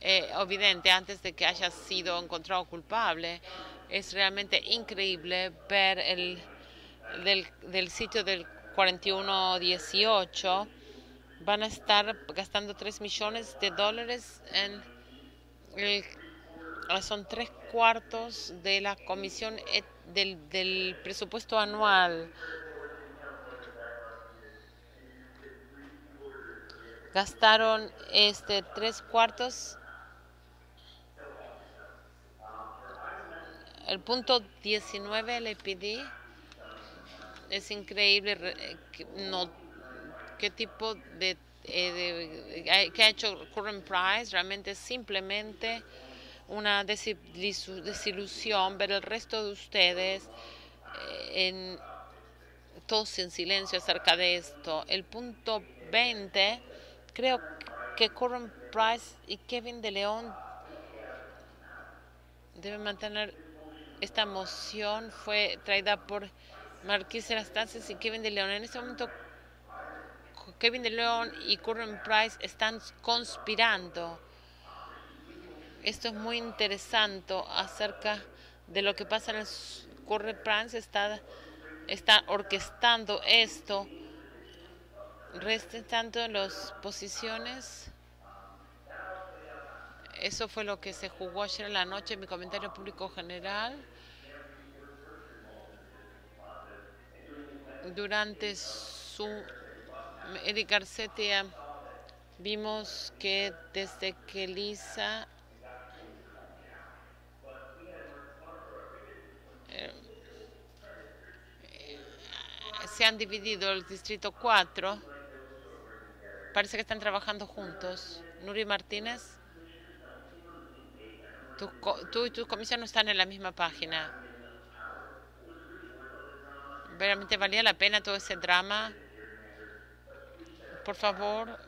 eh, evidente antes de que haya sido encontrado culpable. Es realmente increíble ver el del, del sitio del 4118 van a estar gastando 3 millones de dólares en el Ah, son tres cuartos de la comisión del, del presupuesto anual. Gastaron este tres cuartos. El punto 19 le pedí. Es increíble no, qué tipo de, eh, de, que ha hecho Current Price. Realmente simplemente una desilusión ver el resto de ustedes eh, en, todos en silencio acerca de esto. El punto 20, creo que Corbin Price y Kevin de León deben mantener esta moción. Fue traída por Marquis Anastasis y Kevin de León. En este momento, Kevin de León y Corbin Price están conspirando esto es muy interesante acerca de lo que pasa en el Corre France, está, está orquestando esto, tanto en las posiciones. Eso fue lo que se jugó ayer en la noche en mi comentario público general. Durante su Eric Garcetti vimos que desde que Lisa se han dividido el distrito 4. Parece que están trabajando juntos. Nuri Martínez, tú, y tu comisión no están en la misma página. ¿Realmente valía la pena todo ese drama? Por favor,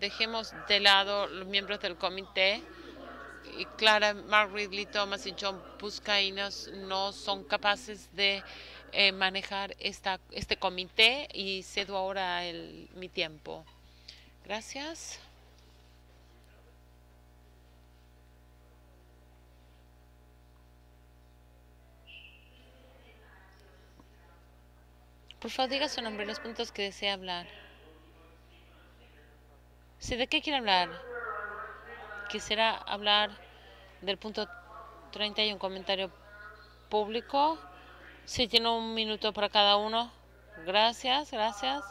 dejemos de lado los miembros del comité Clara, Mark Ridley Thomas y John Puscainos no son capaces de eh, manejar esta, este comité y cedo ahora mi tiempo. Gracias. Por favor, diga su nombre, los puntos que desea hablar. Sí, ¿de qué quiere hablar? Quisiera hablar del punto 30 y un comentario público. Sí, tiene un minuto para cada uno. Gracias, gracias.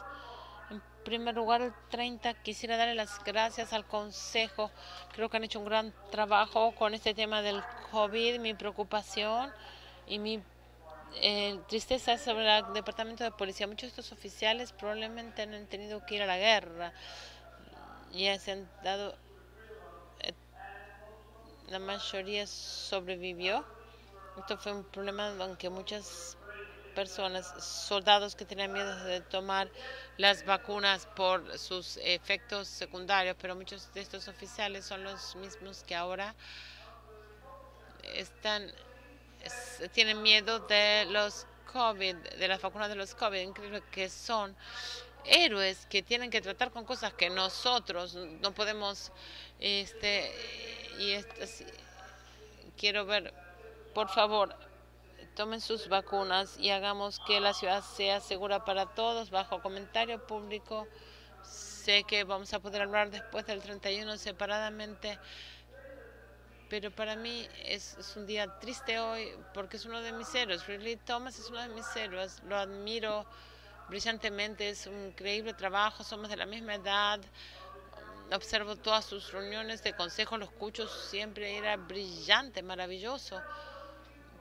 En primer lugar, el 30, quisiera darle las gracias al Consejo. Creo que han hecho un gran trabajo con este tema del COVID, mi preocupación y mi eh, tristeza sobre el departamento de policía. Muchos de estos oficiales probablemente han tenido que ir a la guerra y se han dado. eh, la mayoría sobrevivió. Esto fue un problema en que muchas personas, soldados que tenían miedo de tomar las vacunas por sus efectos secundarios, pero muchos de estos oficiales son los mismos que ahora están es- tienen miedo de los COVID, de las vacunas de los COVID, que son héroes que tienen que tratar con cosas que nosotros no podemos, este, y sí, quiero ver, por favor, tomen sus vacunas y hagamos que la ciudad sea segura para todos, bajo comentario público. Sé que vamos a poder hablar después del 31 separadamente pero para mí es, un día triste hoy porque es uno de mis héroes. Ridley Thomas es uno de mis héroes, lo admiro brillantemente, es un increíble trabajo, somos de la misma edad. Observo todas sus reuniones de consejo, los escucho siempre, era brillante, maravilloso.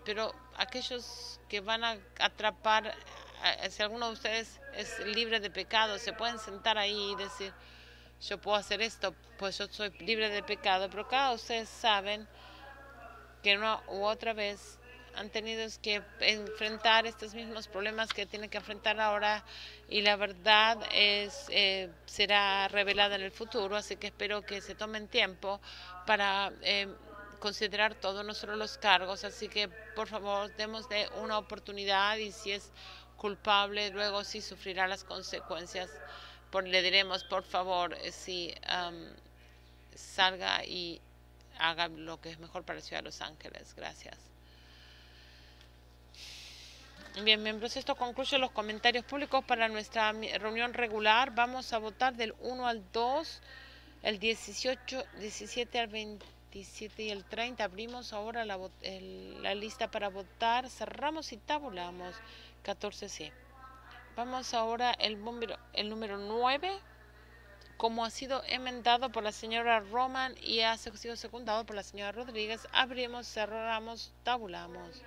Pero aquellos que van a atrapar, si alguno de ustedes es libre de pecado, se pueden sentar ahí y decir, yo puedo hacer esto, pues yo soy libre de pecado, pero cada ustedes saben que una u otra vez han tenido que enfrentar estos mismos problemas que tienen que enfrentar ahora y la verdad es eh, será revelada en el futuro, así que espero que se tomen tiempo para eh, considerar todos nosotros los cargos, así que por favor demos de una oportunidad y si es culpable luego sí sufrirá las consecuencias. Le diremos por favor eh, si salga y haga lo que es mejor para la ciudad de Los Ángeles. Gracias. Bien, miembros, esto concluye los comentarios públicos para nuestra reunión regular. Vamos a votar del 1 al 2, el 18, 17 al 27 y el 30. Abrimos ahora la lista para votar, cerramos y tabulamos. 14 sí. Vamos ahora el, bombero- el número 9, como ha sido enmendado por la señora Roman y ha sido secundado por la señora Rodríguez. Abrimos, cerramos, tabulamos.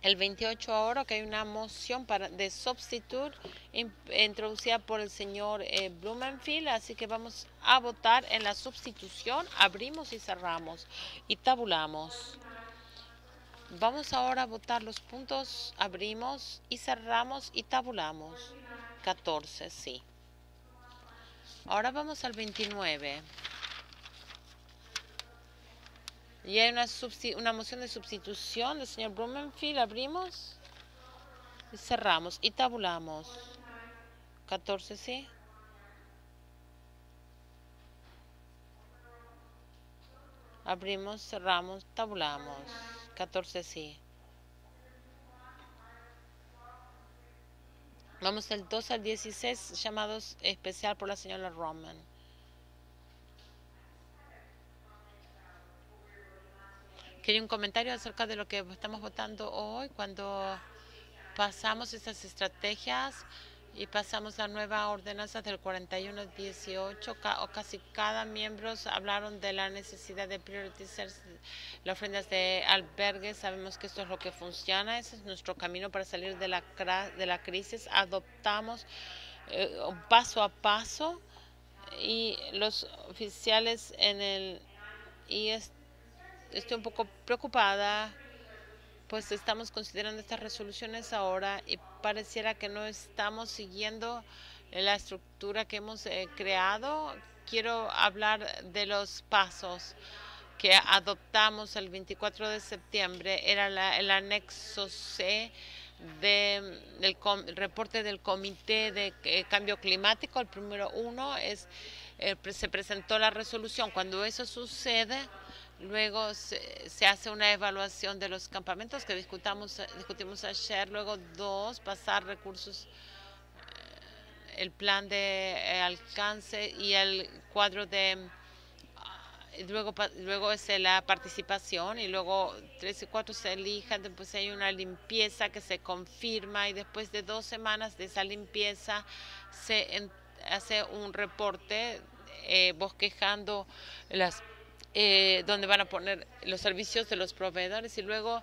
El 28 ahora que hay una moción para, de substituir in- introducida por el señor eh, Blumenfield, así que vamos a votar en la sustitución. Abrimos y cerramos y tabulamos. Vamos ahora a votar los puntos. Abrimos y cerramos y tabulamos. 14, sí. Ahora vamos al 29. Y hay una, una moción de sustitución del señor Blumenfield. Abrimos y cerramos y tabulamos. 14, sí. Abrimos, cerramos, tabulamos. 14, sí. Vamos del 2 al 16, llamados especial por la señora Roman. Quería un comentario acerca de lo que estamos votando hoy cuando pasamos estas estrategias y pasamos la nueva ordenanza del 41-18. Ca- o casi cada miembro hablaron de la necesidad de priorizar las ofrendas de albergues. Sabemos que esto es lo que funciona. Ese es nuestro camino para salir de la, de la crisis. Adoptamos eh, paso a paso y los oficiales en el y es- estoy un poco preocupada pues estamos considerando estas resoluciones ahora pareciera que no estamos siguiendo la estructura que hemos eh, creado. Quiero hablar de los pasos que adoptamos el 24 de septiembre. Era la- el anexo C de- del com- reporte del Comité de eh, Cambio Climático. El primero uno es, eh, se presentó la resolución. Cuando eso sucede, Luego se, se hace una evaluación de los campamentos que discutamos, discutimos ayer. Luego dos, pasar recursos, eh, el plan de eh, alcance y el cuadro de... ah, Luego, luego es la participación y luego tres y cuatro se elijan, después hay una limpieza que se confirma y después de dos semanas de esa limpieza se hace un reporte eh, bosquejando las eh, donde van a poner los servicios de los proveedores y luego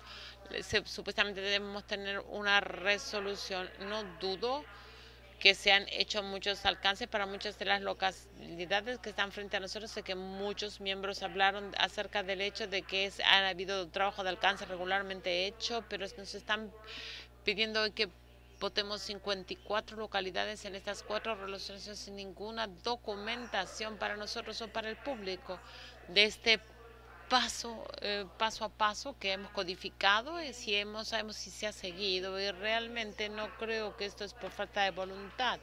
supuestamente debemos tener una resolución. No dudo que se han hecho muchos alcances para muchas de las localidades que están frente a nosotros. Sé que muchos miembros hablaron acerca del hecho de que es, ha habido trabajo de alcance regularmente hecho, pero nos están pidiendo que votemos 54 localidades en estas cuatro resoluciones sin ninguna documentación para nosotros o para el público de este paso, eh, paso a paso que hemos codificado y si hemos, sabemos si se ha seguido y realmente no creo que esto es por falta de voluntad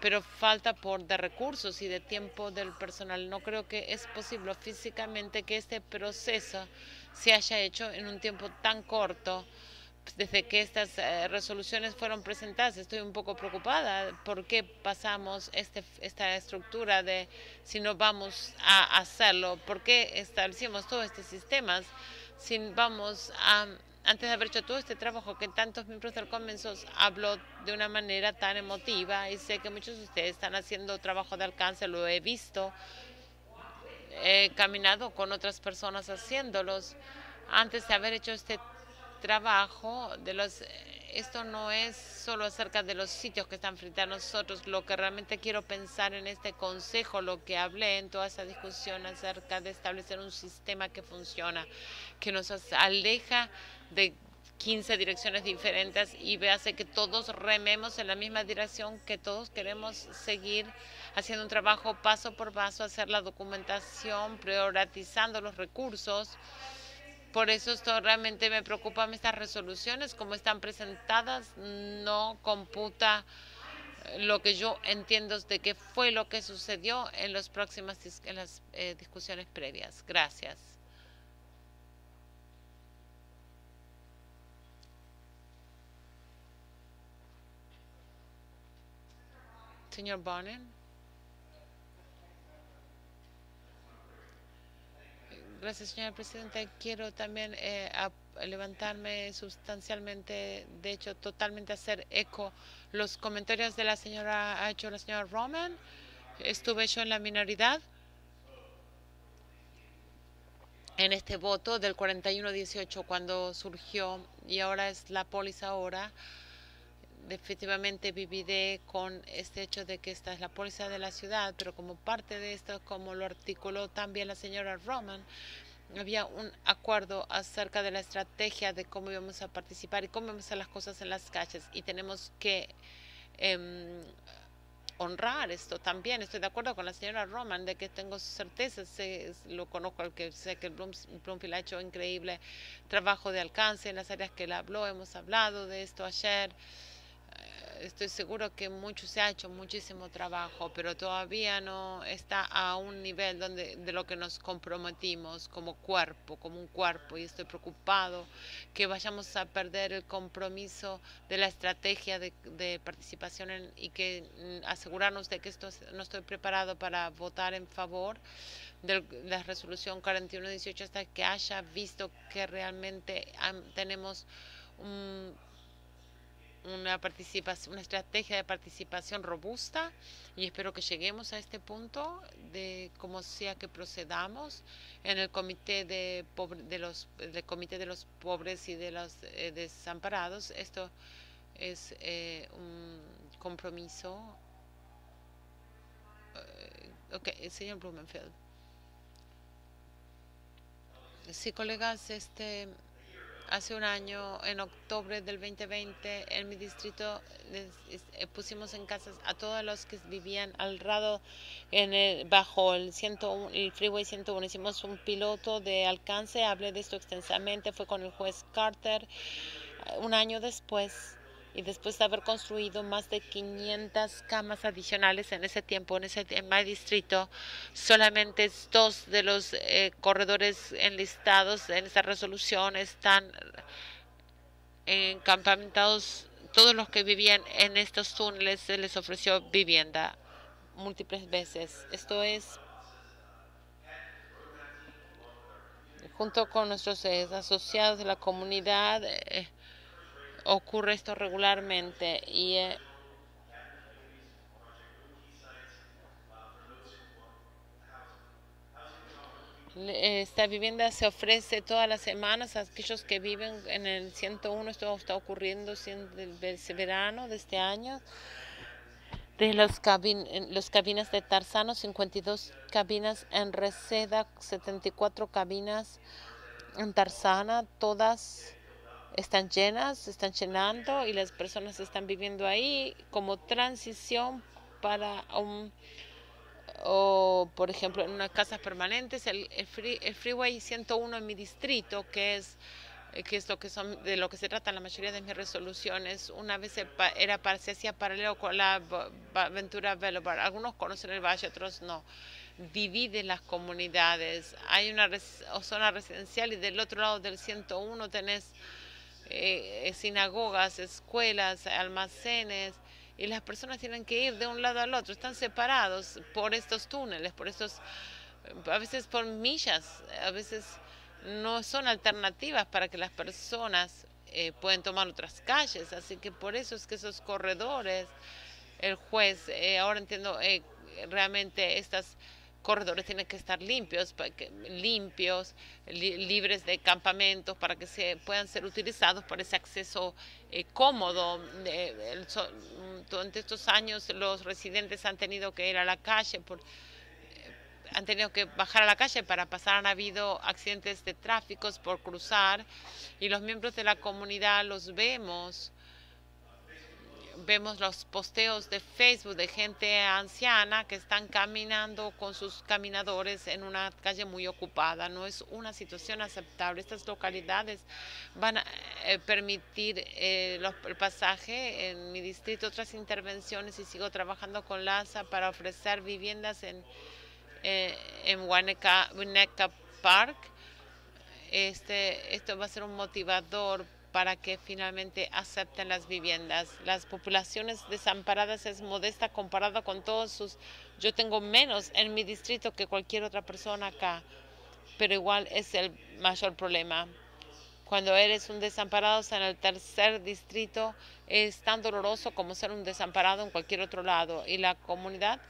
pero falta por de recursos y de tiempo del personal. No creo que es posible físicamente que este proceso se haya hecho en un tiempo tan corto desde que estas eh, resoluciones fueron presentadas. Estoy un poco preocupada por qué pasamos este, esta estructura de si no vamos a hacerlo, por qué establecimos todos estos sistemas, si vamos a, antes de haber hecho todo este trabajo que tantos miembros del Convensos habló de una manera tan emotiva y sé que muchos de ustedes están haciendo trabajo de alcance, lo he visto, he caminado con otras personas haciéndolos antes de haber hecho este trabajo de los esto no es solo acerca de los sitios que están frente a nosotros, lo que realmente quiero pensar en este consejo, lo que hablé en toda esa discusión acerca de establecer un sistema que funciona, que nos aleja de 15 direcciones diferentes y hace que todos rememos en la misma dirección, que todos queremos seguir haciendo un trabajo paso por paso, hacer la documentación, priorizando los recursos por eso esto realmente me preocupan estas resoluciones, como están presentadas, no computa lo que yo entiendo de qué fue lo que sucedió en, los próximas, las eh, discusiones previas. Gracias. Señor Bonnen. Gracias, señora presidenta. Quiero también eh, levantarme sustancialmente, de hecho, totalmente hacer eco los comentarios de la señora, ha hecho la señora Roman. Estuve yo en la minoridad en este voto del 41-18 cuando surgió y ahora es la póliza ahora definitivamente viviré con este hecho de que esta es la póliza de la ciudad, pero como parte de esto, como lo articuló también la señora Roman, había un acuerdo acerca de la estrategia de cómo íbamos a participar y cómo íbamos a hacer las cosas en las calles y tenemos que em, honrar esto también. Estoy de acuerdo con la señora Roman de que tengo certeza, sé, lo conozco, que sé que Bloomfield ha hecho increíble trabajo de alcance en las áreas que él habló, hemos hablado de esto ayer estoy seguro que mucho se ha hecho muchísimo trabajo, pero todavía no está a un nivel donde de lo que nos comprometimos como cuerpo, como un cuerpo, y estoy preocupado que vayamos a perder el compromiso de la estrategia de, participación y que mm, asegurarnos de que esto no estoy preparado para votar en favor de la resolución 4118 hasta que haya visto que realmente tenemos un una participación, una estrategia de participación robusta y espero que lleguemos a este punto de cómo sea que procedamos en el comité de, de los del comité de los pobres y de los eh, desamparados. Esto es eh, un compromiso. Uh, ok, señor Blumenfeld. Sí, colegas, este hace un año, en octubre del 2020, en mi distrito eh, pusimos en casas a todos los que vivían al lado en el, bajo el, 101, el Freeway 101. Hicimos un piloto de alcance, hablé de esto extensamente, fue con el juez Carter. Un año después, y después de haber construido más de 500 camas adicionales en ese tiempo, en ese en mi distrito, solamente dos de los eh, corredores enlistados en esa resolución están encampamentados. Todos los que vivían en estos túneles se les ofreció vivienda múltiples veces. Esto es junto con nuestros eh, asociados de la comunidad. Eh, ocurre esto regularmente y eh, Esta vivienda se ofrece todas las semanas a aquellos que viven en el 101. Esto está ocurriendo desde verano de este año. De los, cabin, los cabinas de Tarzano, 52 cabinas en Reseda, 74 cabinas en Tarzana, todas están llenas, están llenando y las personas están viviendo ahí como transición para un o por ejemplo en unas casas permanentes el, el, freeway 101 en mi distrito que es eh, que es lo que son de lo que se trata la mayoría de mis resoluciones. Una vez era se hacía paralelo con la Ventura Boulevard. Algunos conocen el valle otros no. Divide las comunidades. Hay una zona residencial y del otro lado del 101 tenés eh, sinagogas escuelas almacenes y las personas tienen que ir de un lado al otro, están separados por estos túneles, por estos, a veces por millas, a veces no son alternativas para que las personas eh, puedan tomar otras calles, así que por eso es que esos corredores, el juez, eh, ahora entiendo eh, realmente estas corredores tienen que estar limpios, limpios, libres de campamentos para que se puedan ser utilizados por ese acceso eh, cómodo. durante estos años los residentes han tenido que ir a la calle por eh, han tenido que bajar a la calle para pasar, han habido accidentes de tráfico por cruzar y los miembros de la comunidad los vemos vemos los posteos de Facebook de gente anciana que están caminando con sus caminadores en una calle muy ocupada. No es una situación aceptable. Estas localidades van a eh, permitir eh, el pasaje en mi distrito, otras intervenciones y sigo trabajando con LASA para ofrecer viviendas en, eh, en Park. Este, esto va a ser un motivador para que finalmente acepten las viviendas. Las populaciones desamparadas es modesta comparada con todos sus... Yo tengo menos en mi distrito que cualquier otra persona acá, pero igual es el mayor problema. Cuando eres un desamparado en el tercer distrito es tan doloroso como ser un desamparado en cualquier otro lado. Y la comunidad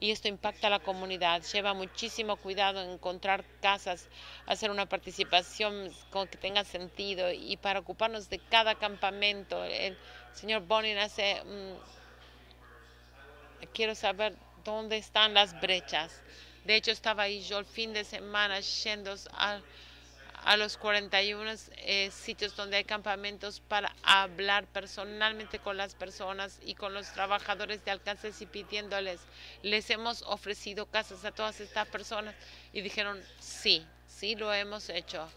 y esto impacta a la comunidad. Lleva muchísimo cuidado en encontrar casas, hacer una participación con que tenga sentido y para ocuparnos de cada campamento. El señor Bonin hace... Mm, quiero saber dónde están las brechas. De hecho, estaba ahí yo el fin de semana yendo a a los 41 eh, sitios donde hay campamentos para hablar personalmente con las personas y con los trabajadores de alcances y pidiéndoles, les hemos ofrecido casas a todas estas personas y dijeron, sí, sí lo hemos hecho.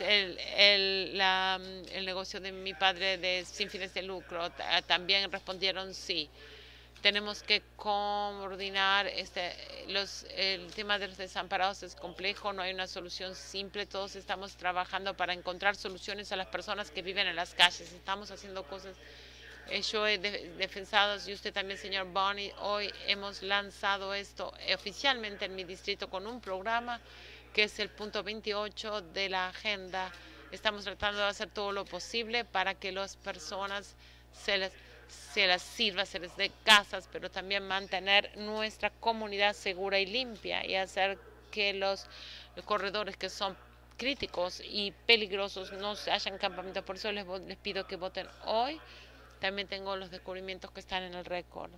El, el, el negocio de mi padre de sin fines de lucro también respondieron sí tenemos que coordinar este los el tema de los desamparados es complejo no hay una solución simple todos estamos trabajando para encontrar soluciones a las personas que viven en las calles estamos haciendo cosas. Eh, yo he defensado y usted también señor Bonnie hoy hemos lanzado esto oficialmente en mi distrito con un programa que es el punto 28 de la agenda. Estamos tratando de hacer todo lo posible para que las personas se les se las sirva, se les dé casas, pero también mantener nuestra comunidad segura y limpia y hacer que los corredores que son críticos y peligrosos no se hayan campamento. Por eso les, les pido que voten hoy. También tengo los descubrimientos que están en el récord.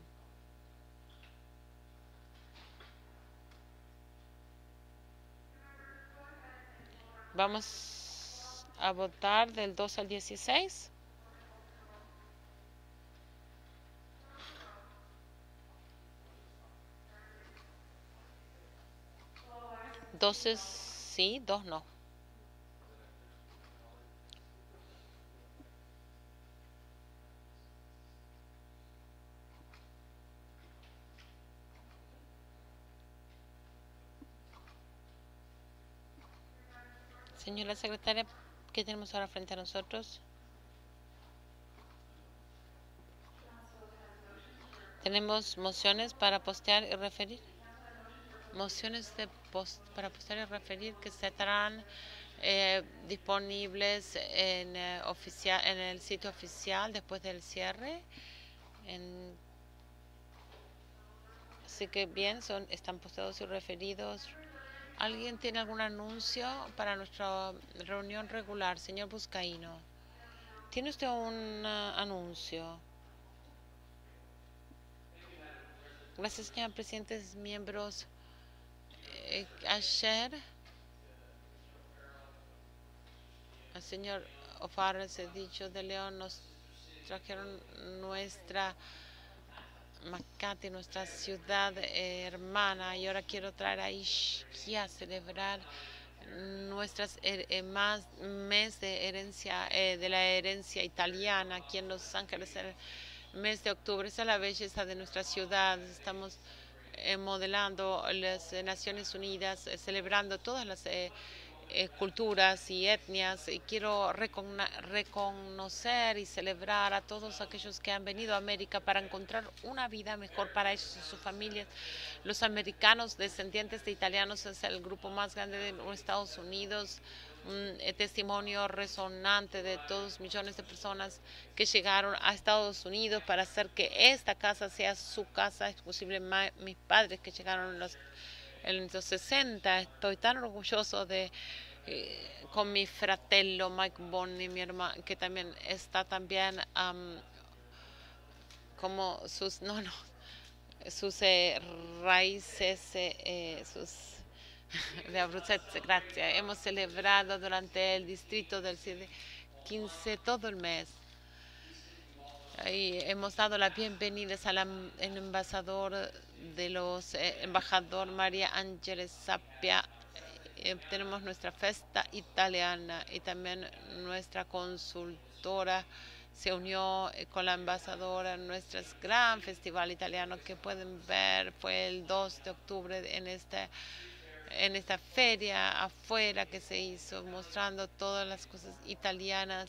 Vamos a votar del 2 al 16. 12 sí, 2 no. Señora secretaria, ¿qué tenemos ahora frente a nosotros? Tenemos mociones para postear y referir mociones de para postear y referir que estarán eh, disponibles en, eh, oficial, en el sitio oficial después del cierre. así que bien, son, están posteados y referidos. ¿Alguien tiene algún anuncio para nuestra reunión regular? Señor Buscaino, ¿tiene usted un uh, anuncio? Gracias, señor presidente, miembros. Eh, ayer, el señor Ofares, el dicho de León, nos trajeron nuestra Macate, nuestra ciudad eh, hermana, y ahora quiero traer a Ishki a celebrar nuestras eh, más mes de herencia eh, de la herencia italiana aquí en Los Ángeles. El mes de octubre es la belleza de nuestra ciudad. Estamos modelando las Naciones Unidas celebrando todas las eh, culturas y etnias y quiero reconocer y celebrar a todos aquellos que han venido a América para encontrar una vida mejor para ellos y sus familias. Los americanos descendientes de italianos es el grupo más grande de los Estados Unidos, un eh, testimonio resonante de todos millones de personas que llegaron a Estados Unidos para hacer que esta casa sea su casa, exclusive mis padres que llegaron en los en los 60. Estoy tan orgulloso de eh, con mi fratello Mike Bonney, mi hermano, que también está también como sus, no, no, sus eh, raíces, sus de gracias. Hemos celebrado durante el distrito del 15 todo el mes. Y hemos dado las bienvenidas al embajador de los eh, embajador María Ángeles Sapia. Eh, tenemos nuestra festa italiana y también nuestra consultora se unió eh, con la embajadora en nuestro gran festival italiano que pueden ver fue el 2 de octubre en esta en esta feria afuera que se hizo mostrando todas las cosas italianas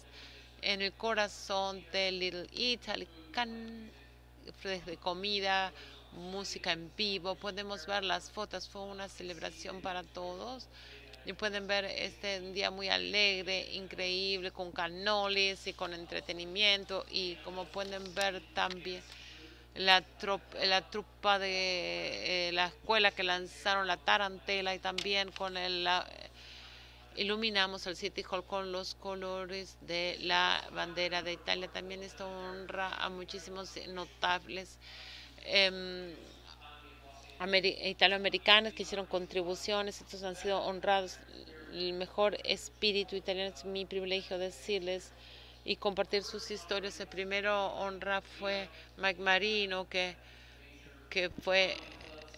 en el corazón de Little Italy de comida música en vivo, podemos ver las fotos, fue una celebración para todos. Y pueden ver este día muy alegre, increíble, con canoles y con entretenimiento. Y como pueden ver también la, la trupa de eh, la escuela que lanzaron la tarantela y también con el, iluminamos el City Hall con los colores de la bandera de Italia. También esto honra a muchísimos notables eh, italoamericanas que hicieron contribuciones, estos han sido honrados. El mejor espíritu italiano es mi privilegio decirles y compartir sus historias. El primero honra fue Mike Marino, que, que fue,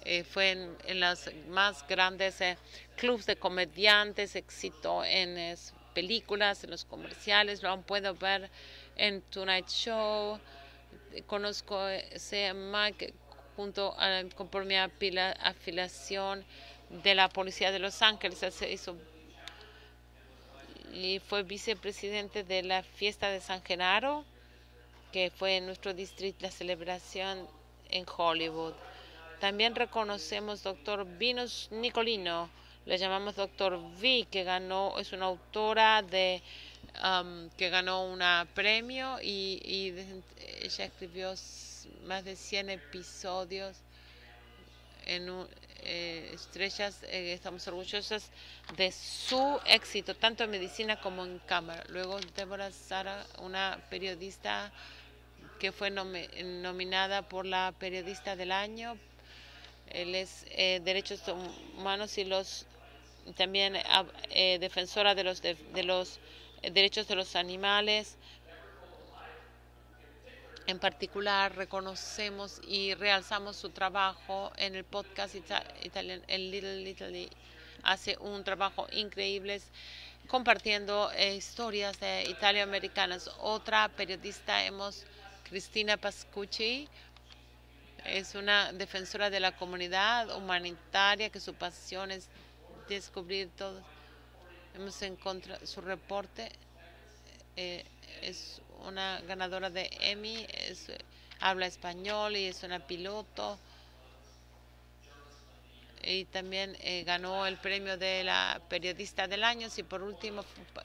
eh, fue en, en, los más grandes eh, clubes de comediantes, éxito en películas, en los comerciales, lo puedo ver en Tonight Show conozco a Mike junto a, por mi afiliación de la Policía de Los Ángeles. Se hizo y fue vicepresidente de la fiesta de San Genaro, que fue en nuestro distrito la celebración en Hollywood. También reconocemos doctor Vinos Nicolino, le llamamos doctor V, que ganó, es una autora de que ganó un premio y, ella escribió más de 100 episodios en eh, estrellas. Eh, estamos orgullosas de su éxito, tanto en medicina como en cámara. Luego Débora Sara, una periodista que fue nominada por la periodista del año. Él es eh, derechos humanos y los también defensora de los de los derechos de los animales. En particular, reconocemos y realzamos su trabajo en el podcast italiano, el Little Italy. Hace un trabajo increíble compartiendo eh, historias de italoamericanas. Otra periodista hemos, Cristina Pascucci, es una defensora de la comunidad humanitaria que su pasión es descubrir todo Hemos encontrado su reporte. Eh, es una ganadora de Emmy, habla español y es una piloto. Y también eh, ganó el premio de la periodista del año. Y por último,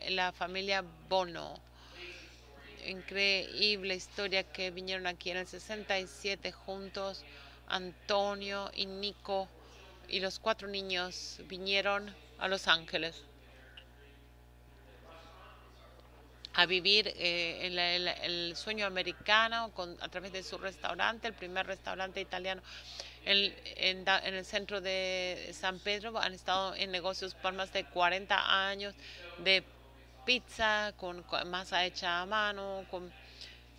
la familia Bono. Increíble historia que vinieron aquí en el 67 juntos, Antonio y Nico y los cuatro niños vinieron a Los Ángeles a vivir eh, el, sueño americano con, a través de su restaurante, el primer restaurante italiano en, el centro de San Pedro. Han estado en negocios por más de 40 años de pizza con, con masa hecha a mano, con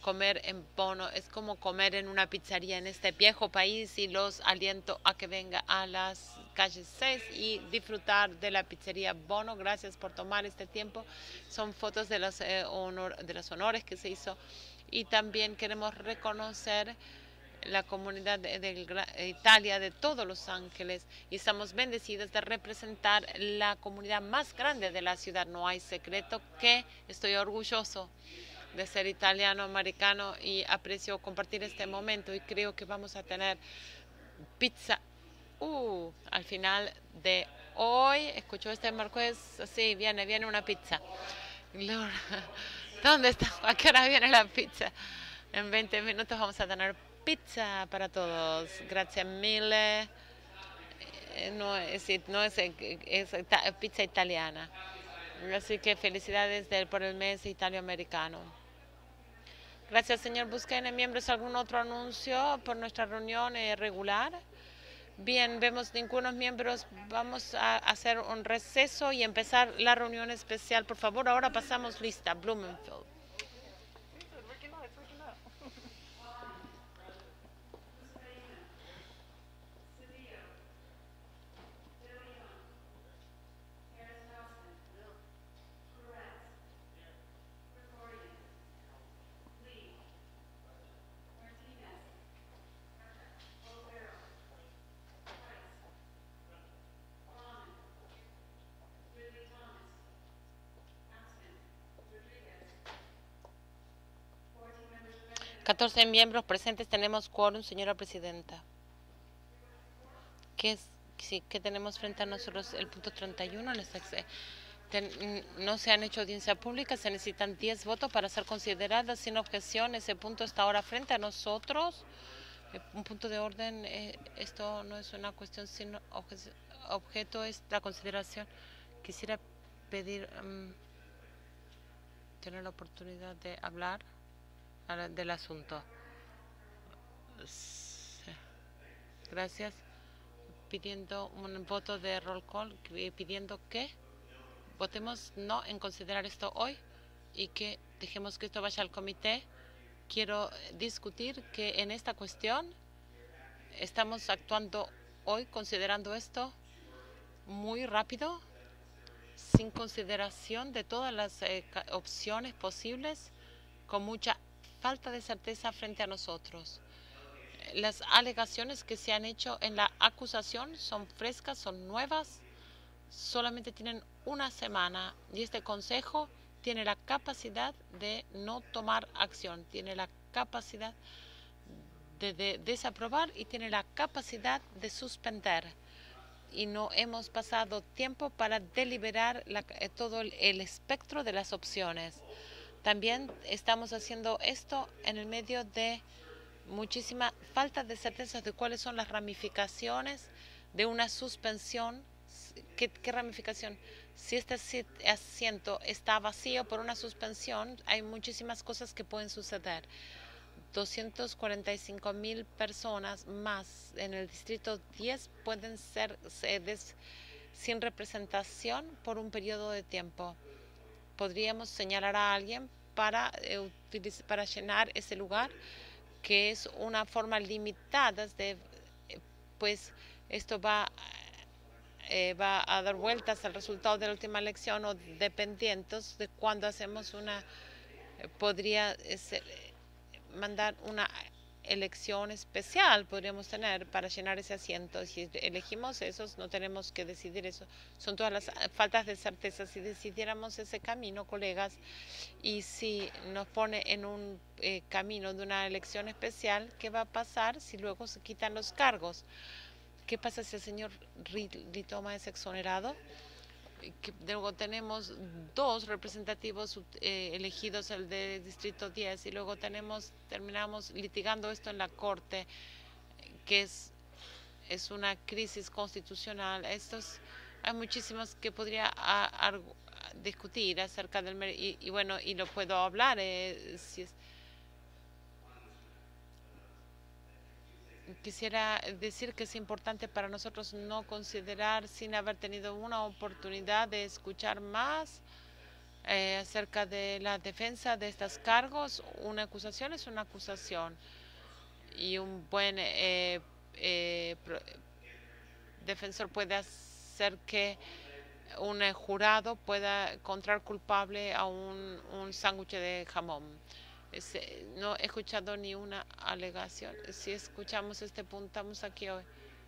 comer en Bono. Es como comer en una pizzería en este viejo país y los aliento a que venga a las calles 6 y disfrutar de la pizzería Bono. Gracias por tomar este tiempo. Son fotos de los, eh, honor- de los honores que se hizo y también queremos reconocer la comunidad de, de Italia, de todos Los Ángeles, y estamos bendecidos de representar la comunidad más grande de la ciudad. No hay secreto que estoy orgulloso de ser italiano, americano y aprecio compartir este momento y creo que vamos a tener pizza uh, al final de hoy. Escuchó este Marqués, sí, viene, viene una pizza. Laura, ¿Dónde está? ¿A qué hora viene la pizza? En 20 minutos vamos a tener pizza para todos. Gracias mille. Eh, No es, no es, ita- pizza italiana. Así que felicidades por el mes italoamericano. Gracias, señor Busquene. Miembros, ¿algún otro anuncio por nuestra reunión eh, regular? Bien, vemos ningunos miembros. Vamos a hacer un receso y empezar la reunión especial. Por favor, ahora pasamos lista. Blumenfeld. 14 miembros presentes, tenemos quórum, señora presidenta. ¿Qué, es, ¿qué tenemos frente a nosotros? El punto 31. Este ten, no se han hecho audiencia pública, se necesitan 10 votos para ser consideradas sin objeción. Ese punto está ahora frente a nosotros. Eh, un punto de orden, eh, esto no es una cuestión sin objeto es la consideración. Quisiera pedir, mm, tener la oportunidad de hablar del asunto. Gracias. Pidiendo un voto de roll call, eh, pidiendo que votemos no en considerar esto hoy y que dejemos que esto vaya al comité. Quiero discutir que en esta cuestión estamos actuando hoy considerando esto muy rápido, sin consideración de todas las eh, opciones posibles, con mucha falta de certeza frente a nosotros. Las alegaciones que se han hecho en la acusación son frescas, son nuevas, solamente tienen una semana y este Consejo tiene la capacidad de no tomar acción, tiene la capacidad de, de desaprobar y tiene la capacidad de suspender. Y no hemos pasado tiempo para deliberar la- eh, todo el espectro de las opciones. También estamos haciendo esto en el medio de muchísima falta de certeza de cuáles son las ramificaciones de una suspensión. ¿Qué, ramificación? Si este asi- asiento está vacío por una suspensión, hay muchísimas cosas que pueden suceder. 245 mil personas más en el distrito 10 pueden ser sedes sin representación por un periodo de tiempo. Podríamos señalar a alguien para, eh, para llenar ese lugar, que es una forma limitada de, eh, pues esto va, eh, va a dar vueltas al resultado de la última elección o dependientes de cuando hacemos una, podría ser, mandar una elección especial podríamos tener para llenar ese asiento. Si elegimos esos, no tenemos que decidir eso. Son todas las ah, faltas de certeza. Si decidiéramos ese camino, colegas, y si nos pone en un eh, camino de una elección especial, ¿qué va a pasar si luego se quitan los cargos? ¿Qué pasa si el señor Ritoma es exonerado? Que luego tenemos dos representativos eh, elegidos, el de Distrito 10, y luego tenemos, terminamos litigando esto en la Corte, que es es una crisis constitucional. Estos, hay muchísimos que podría a, discutir acerca del y, y, bueno y lo puedo hablar eh, quisiera decir que es importante para nosotros no considerar sin haber tenido una oportunidad de escuchar más eh, acerca de la defensa de estos cargos. Una acusación es una acusación y un buen eh, eh, defensor puede hacer que un jurado pueda encontrar culpable a un, un sándwich de jamón. No he escuchado ni una alegación. Si escuchamos este punto, estamos aquí hoy.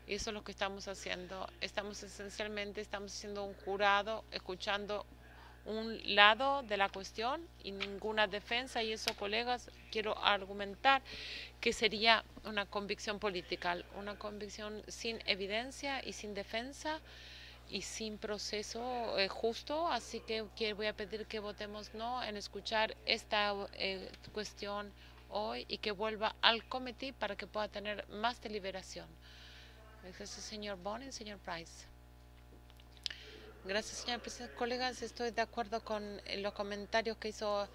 Y eso es lo que estamos haciendo. Estamos esencialmente, estamos haciendo un jurado, escuchando un lado de la cuestión y ninguna defensa. Y eso, colegas, quiero argumentar que sería una convicción política, una convicción sin evidencia y sin defensa y sin proceso eh, justo, así que, que, voy a pedir que votemos no en escuchar esta eh, cuestión hoy y que vuelva al comité para que pueda tener más deliberación. Gracias, señor Bonin, señor Price. Gracias, señor presidente. Colegas, estoy de acuerdo con los comentarios que hizo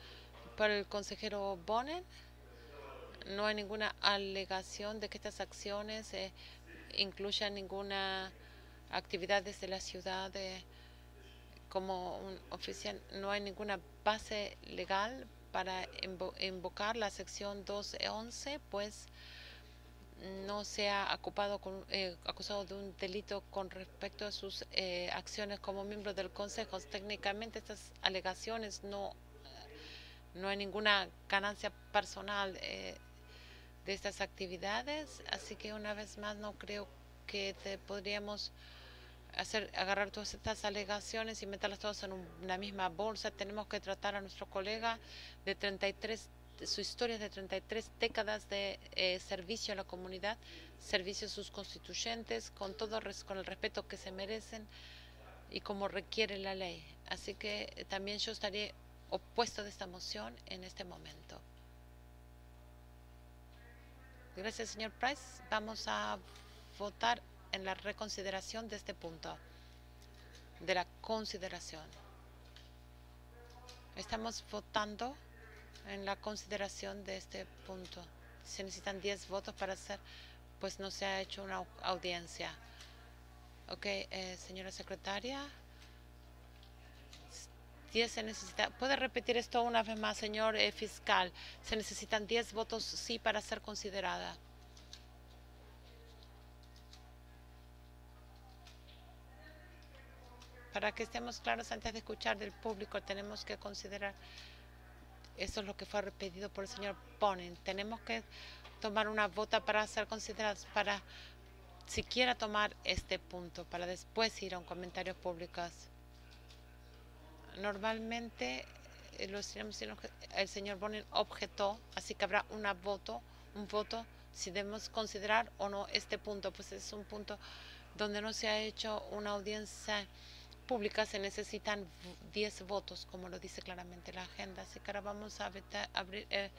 por el consejero Bonin. No hay ninguna alegación de que estas acciones eh, incluyan ninguna actividades de la ciudad como un oficial. No hay ninguna base legal para invocar la sección 211, pues no se ha eh, acusado de un delito con respecto a sus eh, acciones como miembro del Consejo. Técnicamente estas alegaciones no, no hay ninguna ganancia personal eh, de estas actividades, así que una vez más no creo que te podríamos hacer agarrar todas estas alegaciones y meterlas todas en una misma bolsa. Tenemos que tratar a nuestro colega de 33, su historia de 33 décadas de eh, servicio a la comunidad, servicio a sus constituyentes, con todo con el respeto que se merecen y como requiere la ley. Así que eh, también yo estaría opuesto de esta moción en este momento. Gracias, señor Price. Vamos a votar en la reconsideración de este punto, de la consideración. Estamos votando en la consideración de este punto. Se necesitan 10 votos para hacer, pues no se ha hecho una audiencia. Ok, eh, señora secretaria. 10 se necesita. ¿Puede repetir esto una vez más, señor eh, fiscal? Se necesitan 10 votos sí para ser considerada. Para que estemos claros antes de escuchar del público, tenemos que considerar, eso es lo que fue pedido por el señor Ponen, tenemos que tomar una vota para ser considerados, para siquiera tomar este punto, para después ir a un comentario público. Normalmente eh, el señor Bonin objetó, así que habrá una voto, un voto si debemos considerar o no este punto, pues es un punto donde no se ha hecho una audiencia públicas se necesitan 10 votos, como lo dice claramente la agenda. Así que ahora vamos a abrir. Eh,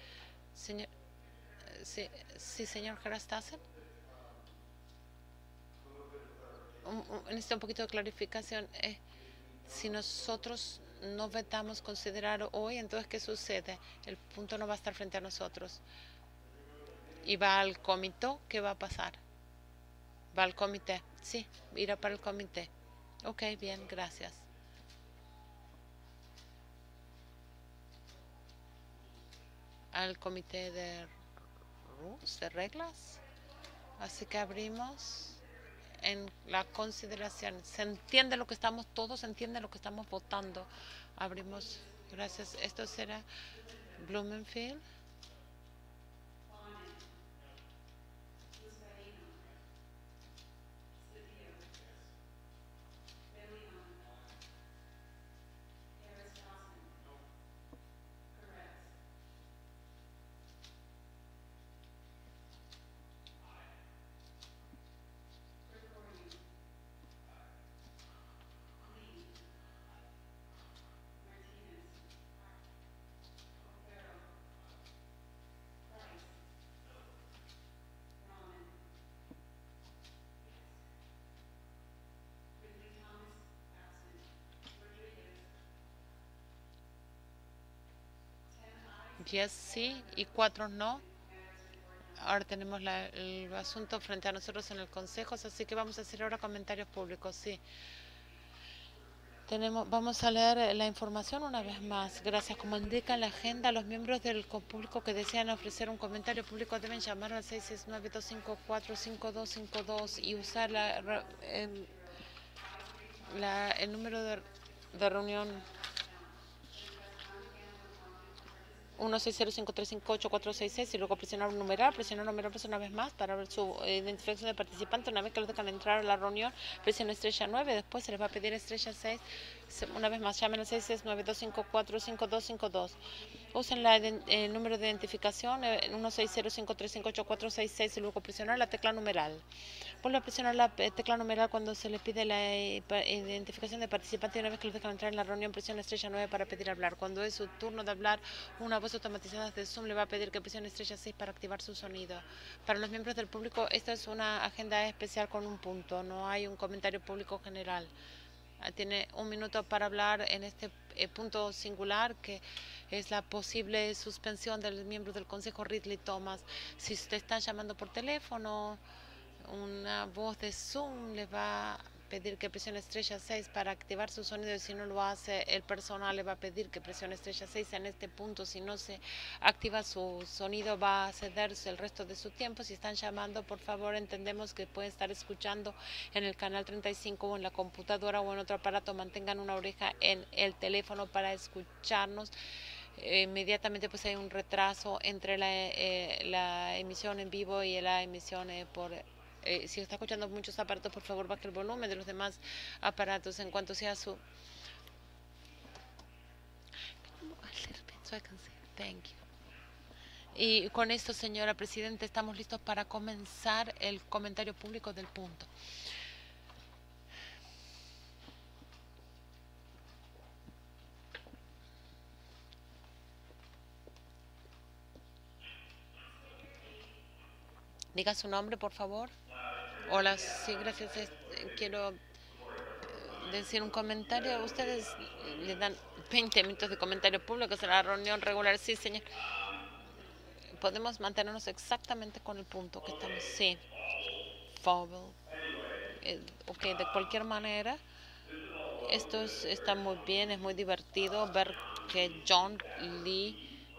señor, eh, sí, sí, señor Gerastasen. Necesito un poquito de clarificación. Eh, si nosotros no vetamos considerar hoy, entonces, ¿qué sucede? El punto no va a estar frente a nosotros. ¿Y va al comité? ¿Qué va a pasar? ¿Va al comité? Sí, irá para el comité. Ok, bien, gracias. Al comité de de reglas. Así que abrimos en la consideración. Se entiende lo que estamos, todos entienden lo que estamos votando. Abrimos, gracias. Esto será Blumenfield. 10 sí y 4 no. Ahora tenemos la, el asunto frente a nosotros en el Consejo, así que vamos a hacer ahora comentarios públicos. Sí. Tenemos, vamos a leer la información una vez más. Gracias. Como indica la agenda, los miembros del público que desean ofrecer un comentario público deben llamar al 669-254-5252 y usar la, el, la, el número de reunión 1605358 y luego presionar un numeral, presionar numeral una vez más para ver su identificación de participante. Una vez que los dejan entrar a la reunión, presiona estrella 9, después se les va a pedir estrella 6. Una vez más, llamen al 669-254-5252. Usen el número de identificación 16053584666 eh, y luego presionar la tecla numeral. Vuelve a presionar la eh, tecla numeral cuando se le pide la eh, identificación de participante y una vez que los dejan entrar en la reunión, presiona estrella 9 para pedir hablar. Cuando es su turno de hablar, una voz automatizada de Zoom le va a pedir que presione estrella 6 para activar su sonido. Para los miembros del público, esta es una agenda especial con un punto, no hay un comentario público general. Ah, tiene un minuto para hablar en este eh, punto singular que es la posible suspensión del miembro del Consejo Ridley Thomas. Si usted está llamando por teléfono, una voz de Zoom le va pedir que presione estrella 6 para activar su sonido y si no lo hace, el personal le va a pedir que presione estrella 6 en este punto. Si no se activa su sonido, va a cederse el resto de su tiempo. Si están llamando, por favor, entendemos que pueden estar escuchando en el canal 35 o en la computadora o en otro aparato. Mantengan una oreja en el teléfono para escucharnos inmediatamente pues hay un retraso entre la, eh, la emisión en vivo y la emisión eh, por eh, si está escuchando muchos aparatos, por favor baje el volumen de los demás aparatos en cuanto sea su... Y con esto, señora Presidenta, estamos listos para comenzar el comentario público del punto. Diga su nombre, por favor. Hola, sí, gracias. Quiero eh, decir un comentario. Ustedes le dan 20 minutos de comentario público en la reunión regular. Sí, señor. Podemos mantenernos exactamente con el punto que estamos. Sí. Eh, ok, de cualquier manera, esto está muy bien, es muy divertido ver que John Lee,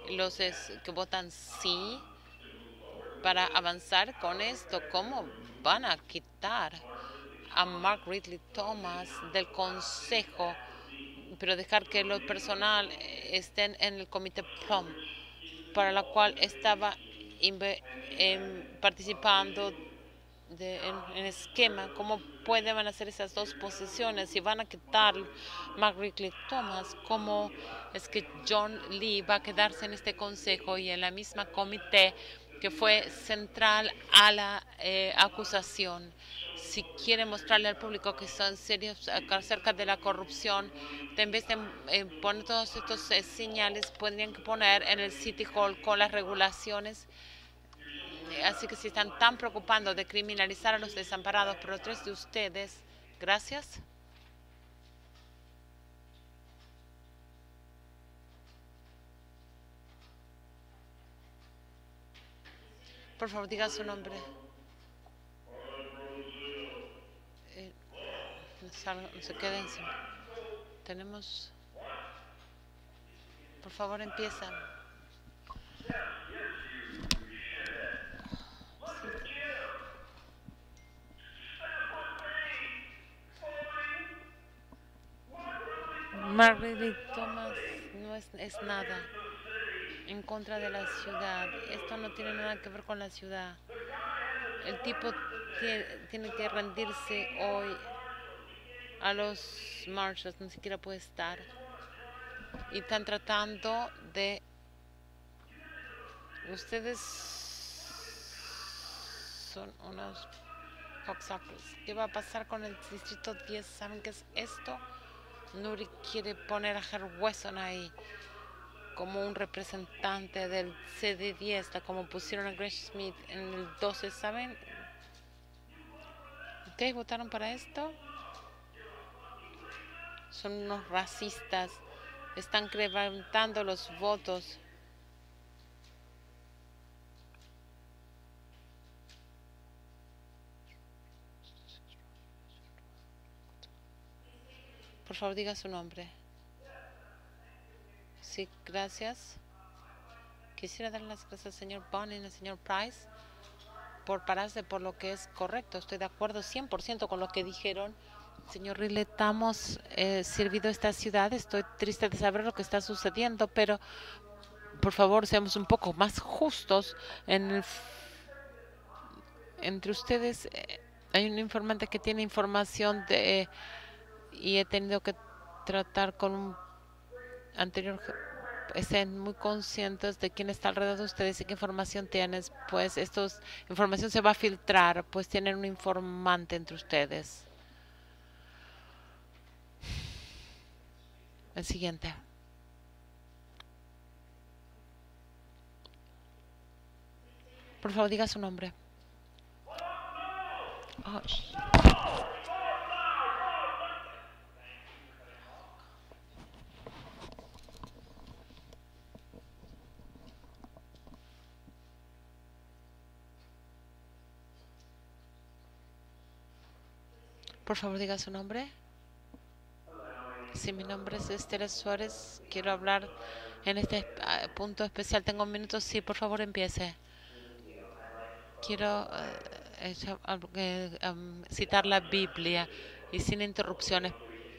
los que votan sí para avanzar con esto. ¿Cómo van a quitar a Mark Ridley Thomas del consejo, pero dejar que lo personal estén en el comité PLOM, para la cual estaba em, participando de, en, esquema, cómo pueden hacer esas dos posiciones, si van a quitar Mark Ridley Thomas, cómo es que John Lee va a quedarse en este consejo y en la misma comité que fue central a la eh, acusación. Si quiere mostrarle al público que son serios acerca de la corrupción, en vez de eh, poner todos estos eh, señales, podrían poner en el City Hall con las regulaciones. Así que si están tan preocupando de criminalizar a los desamparados, pero tres de ustedes, gracias. Por favor, diga su nombre. Eh, no se queden. Tenemos... Por favor, empieza. Margaret Thomas no es, es nada en contra de la ciudad. Esto no tiene nada que ver con la ciudad. El tipo tiene, que rendirse hoy a los marchas, ni siquiera puede estar. Y están tratando de... Ustedes son unos cocksuckers. ¿Qué va a pasar con el distrito 10? ¿Saben qué es esto? Nuri quiere poner a Herr ahí como un representante del CD10, como pusieron a Greg Smith en el 12, ¿saben? ¿Ustedes votaron para esto? Son unos racistas. Están levantando los votos. Por favor, diga su nombre. Sí, gracias. Quisiera dar las gracias al señor Bonin al señor Price por pararse por lo que es correcto. Estoy de acuerdo 100% con lo que dijeron. Señor Rile, estamos eh, servido esta ciudad. Estoy triste de saber lo que está sucediendo, pero por favor, seamos un poco más justos entre ustedes eh, hay un informante que tiene información de y he tenido que tratar con un anterior estén muy conscientes de quién está alrededor de ustedes y qué información tienen, pues esta información se va a filtrar, pues tienen un informante entre ustedes. El siguiente. Por favor, diga su nombre. Oh, Por favor, diga su nombre. Si mi nombre es Estela Suárez, quiero hablar en este ah, punto especial. Tengo un minuto. Sí, por favor, empiece. Quiero eh, eh, citar la Biblia y sin interrupciones,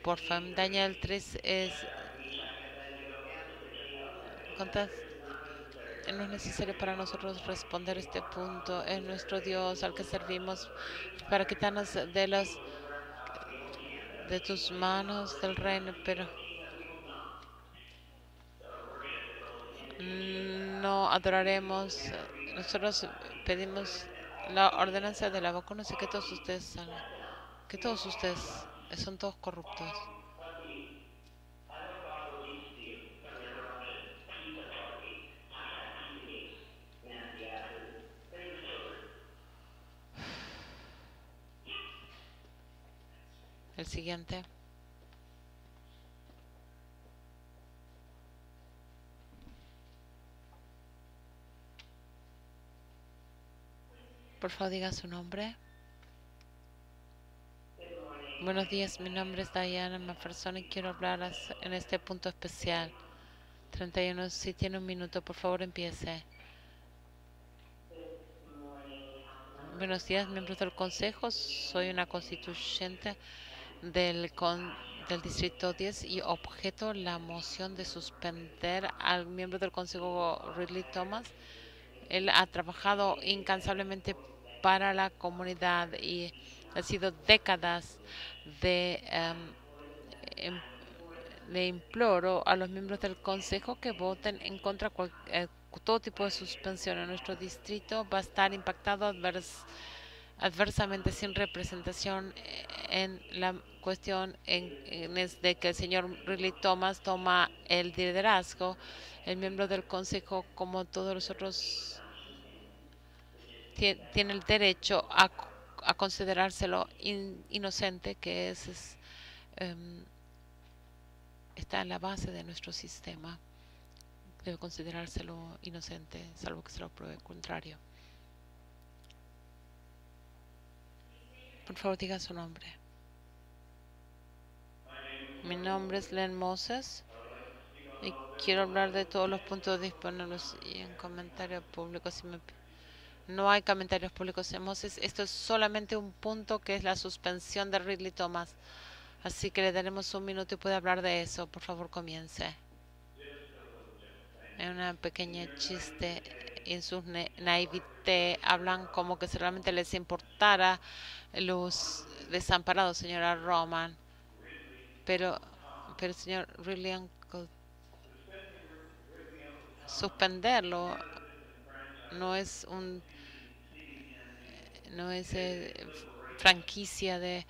por favor. Daniel 3 es... no es necesario para nosotros responder este punto. Es nuestro Dios al que servimos para quitarnos de los de tus manos del reino, pero no adoraremos. Nosotros pedimos la ordenanza de la vacuna, sé que todos ustedes salgan, que todos ustedes son todos corruptos. El siguiente. Por favor, diga su nombre. Buenos días, mi nombre es Diana Maferson y quiero hablar en este punto especial. 31, si tiene un minuto, por favor empiece. Buenos días, miembros del Consejo. Soy una constituyente del, del Distrito 10 y objeto la moción de suspender al miembro del Consejo Ridley Thomas. Él ha trabajado incansablemente para la comunidad y ha sido décadas de... Um, le imploro a los miembros del Consejo que voten en contra de eh, todo tipo de suspensión. En nuestro distrito va a estar impactado advers adversamente sin representación en la cuestión en, es de que el señor Riley Thomas toma el liderazgo, el miembro del consejo, como todos los otros, tiene, el derecho a, considerárselo inocente, que es, em, está en la base de nuestro sistema. Debe considerárselo inocente, salvo que se lo pruebe contrario. Por favor, diga su nombre. Mi nombre es Len Moses y quiero hablar de todos los puntos disponibles y en comentarios públicos. no hay comentarios públicos en Moses. Esto es solamente un punto que es la suspensión de Ridley Thomas. Así que le daremos un minuto y puede hablar de eso. Por favor, comience. Es una pequeña chiste en su naivete hablan como que si realmente les importara los desamparados, señora Roman. Pero, pero señor Rillian, suspenderlo no es un no es eh, franquicia de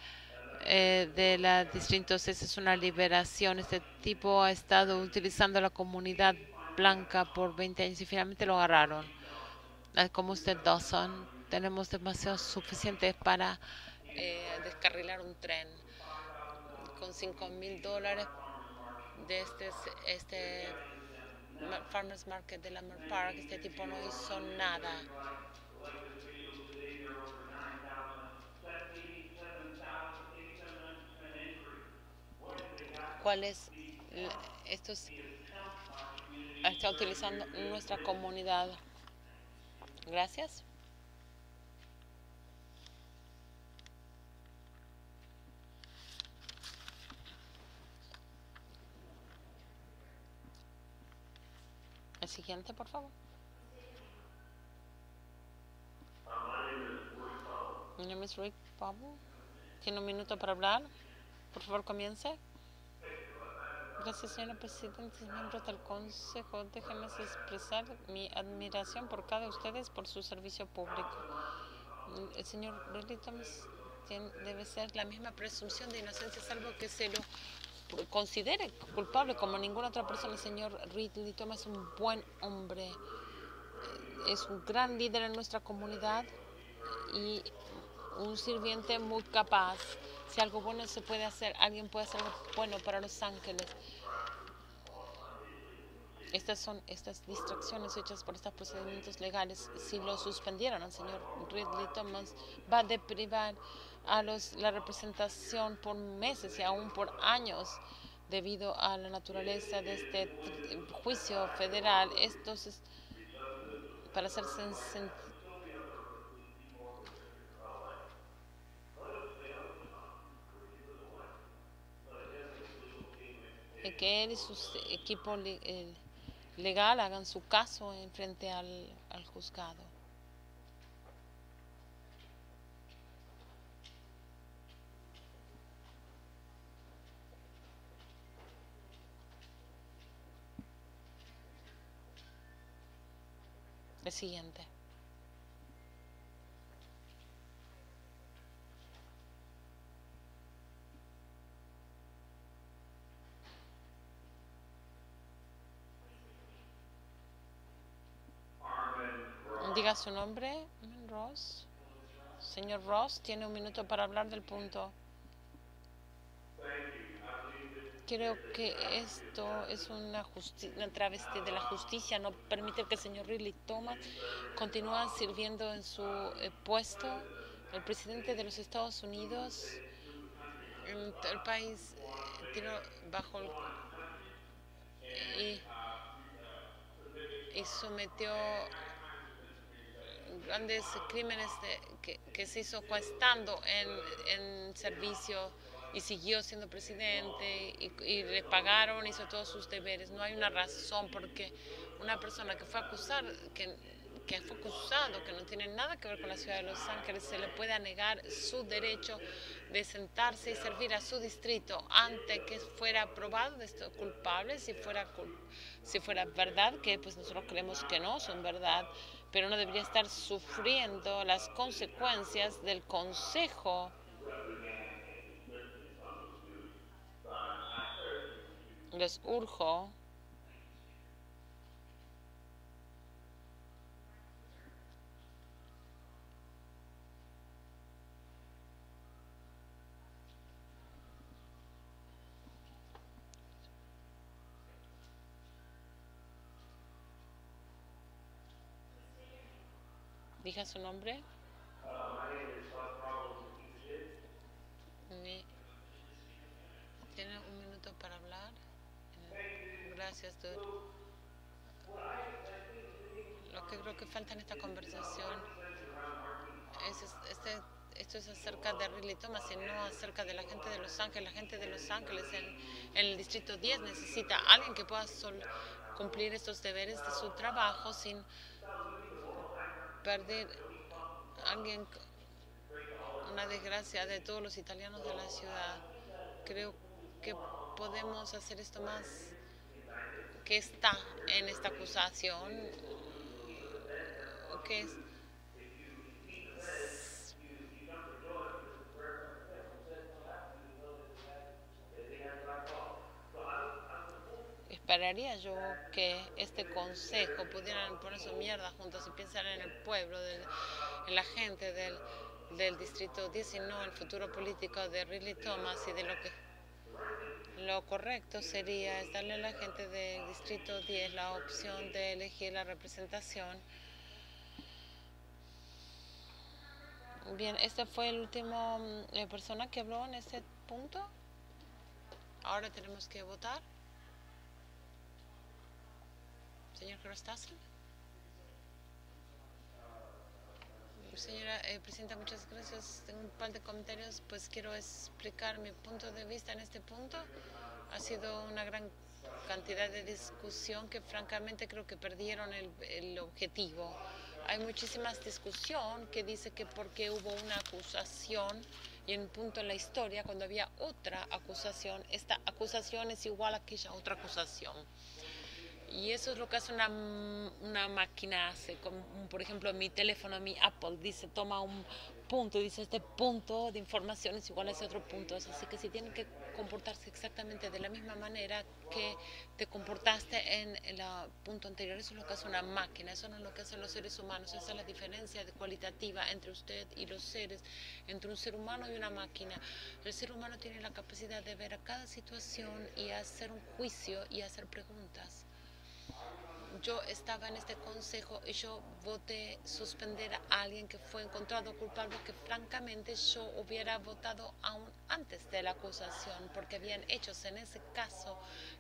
eh, de la distintos es una liberación este tipo ha estado utilizando la comunidad blanca por 20 años y finalmente lo agarraron. Como usted, Dawson, tenemos demasiado suficientes para eh, descarrilar un tren con 5 mil dólares de este, este Farmers Market de Lamar Park. Este tipo no hizo nada. cuales estos está utilizando nuestra comunidad. Gracias. El siguiente, por favor. Mi nombre es Rick Pablo. Tiene un minuto para hablar. Por favor, comience. Gracias, señora Presidenta, miembros del Consejo. Déjenme expresar mi admiración por cada de ustedes por su servicio público. El señor Ridley Thomas debe ser la misma presunción de inocencia, salvo que se lo considere culpable como ninguna otra persona. El señor Ridley Thomas es un buen hombre, es un gran líder en nuestra comunidad y un sirviente muy capaz. Si algo bueno se puede hacer, alguien puede hacer algo bueno para Los Ángeles. Estas son estas distracciones hechas por estos procedimientos legales. Si lo suspendieron al señor Ridley Thomas, va a deprivar a los, la representación por meses y aún por años debido a la naturaleza de este juicio federal. Esto es para hacerse que él y su equipo legal hagan su caso en frente al, al juzgado. Siguiente. Su nombre, Ross. Señor Ross, tiene un minuto para hablar del punto. Creo que esto es una, una travesti de la justicia, no permite que el señor Ridley Thomas continúe sirviendo en su eh, puesto. El presidente de los Estados Unidos, el, el país eh, tiró bajo el, y, y sometió grandes crímenes que, que, se hizo estando en, en, servicio y siguió siendo presidente y, y, le pagaron, hizo todos sus deberes. No hay una razón porque una persona que fue acusar, que, que fue acusado, que no tiene nada que ver con la ciudad de Los Ángeles, se le pueda negar su derecho de sentarse y servir a su distrito antes que fuera probado de esto culpable, si fuera, si fuera verdad, que pues nosotros creemos que no son verdad pero no debería estar sufriendo las consecuencias del consejo les urjo Diga su nombre. Tiene un minuto para hablar. Gracias, doctor. Lo que creo que falta en esta conversación es este, esto es acerca de Ridley Thomas y no acerca de la gente de Los Ángeles. La gente de Los Ángeles en, en el distrito 10 necesita alguien que pueda sol, cumplir estos deberes de su trabajo sin perder alguien, una desgracia de todos los italianos de la ciudad. Creo que podemos hacer esto más que está en esta acusación, que es esperaría yo que este consejo pudieran poner su mierda juntos y pensar en el pueblo, en la gente del, del distrito 10 y no el futuro político de Ridley Thomas y de lo que lo correcto sería es darle a la gente del distrito 10 la opción de elegir la representación. Bien, esta fue el último eh, persona que habló en este punto. Ahora tenemos que votar. Señor Krostasen. Señora eh, Presidenta, muchas gracias. Tengo un par de comentarios. Pues quiero explicar mi punto de vista en este punto. Ha sido una gran cantidad de discusión que francamente creo que perdieron el, el objetivo. Hay muchísima discusión que dice que porque hubo una acusación y en un punto en la historia, cuando había otra acusación, esta acusación es igual a aquella otra acusación. Y eso es lo que hace una, una máquina, hace, como, por ejemplo mi teléfono, mi Apple, dice, toma un punto, dice este punto de información es igual a ese otro punto. Así que si tienen que comportarse exactamente de la misma manera que te comportaste en el punto anterior, eso es lo que hace una máquina, eso no es lo que hacen los seres humanos, esa es la diferencia cualitativa entre usted y los seres, entre un ser humano y una máquina. El ser humano tiene la capacidad de ver a cada situación y hacer un juicio y hacer preguntas yo estaba en este consejo y yo voté suspender a alguien que fue encontrado culpable que francamente yo hubiera votado aún antes de la acusación porque habían hechos en ese caso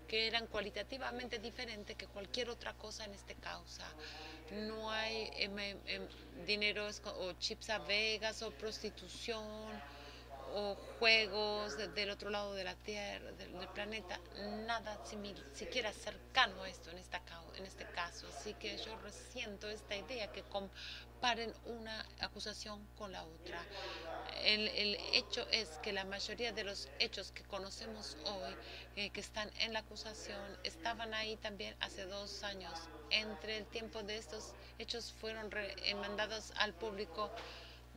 que eran cualitativamente diferentes que cualquier otra cosa en esta causa. No hay em, dinero o chips a Vegas o prostitución o juegos del otro lado de la Tierra, del, planeta, nada siquiera cercano a esto en, esta, en este caso. Así que yo resiento esta idea que comparen una acusación con la otra. El, el hecho es que la mayoría de los hechos que conocemos hoy, eh, que están en la acusación, estaban ahí también hace dos años. Entre el tiempo de estos hechos fueron mandados al público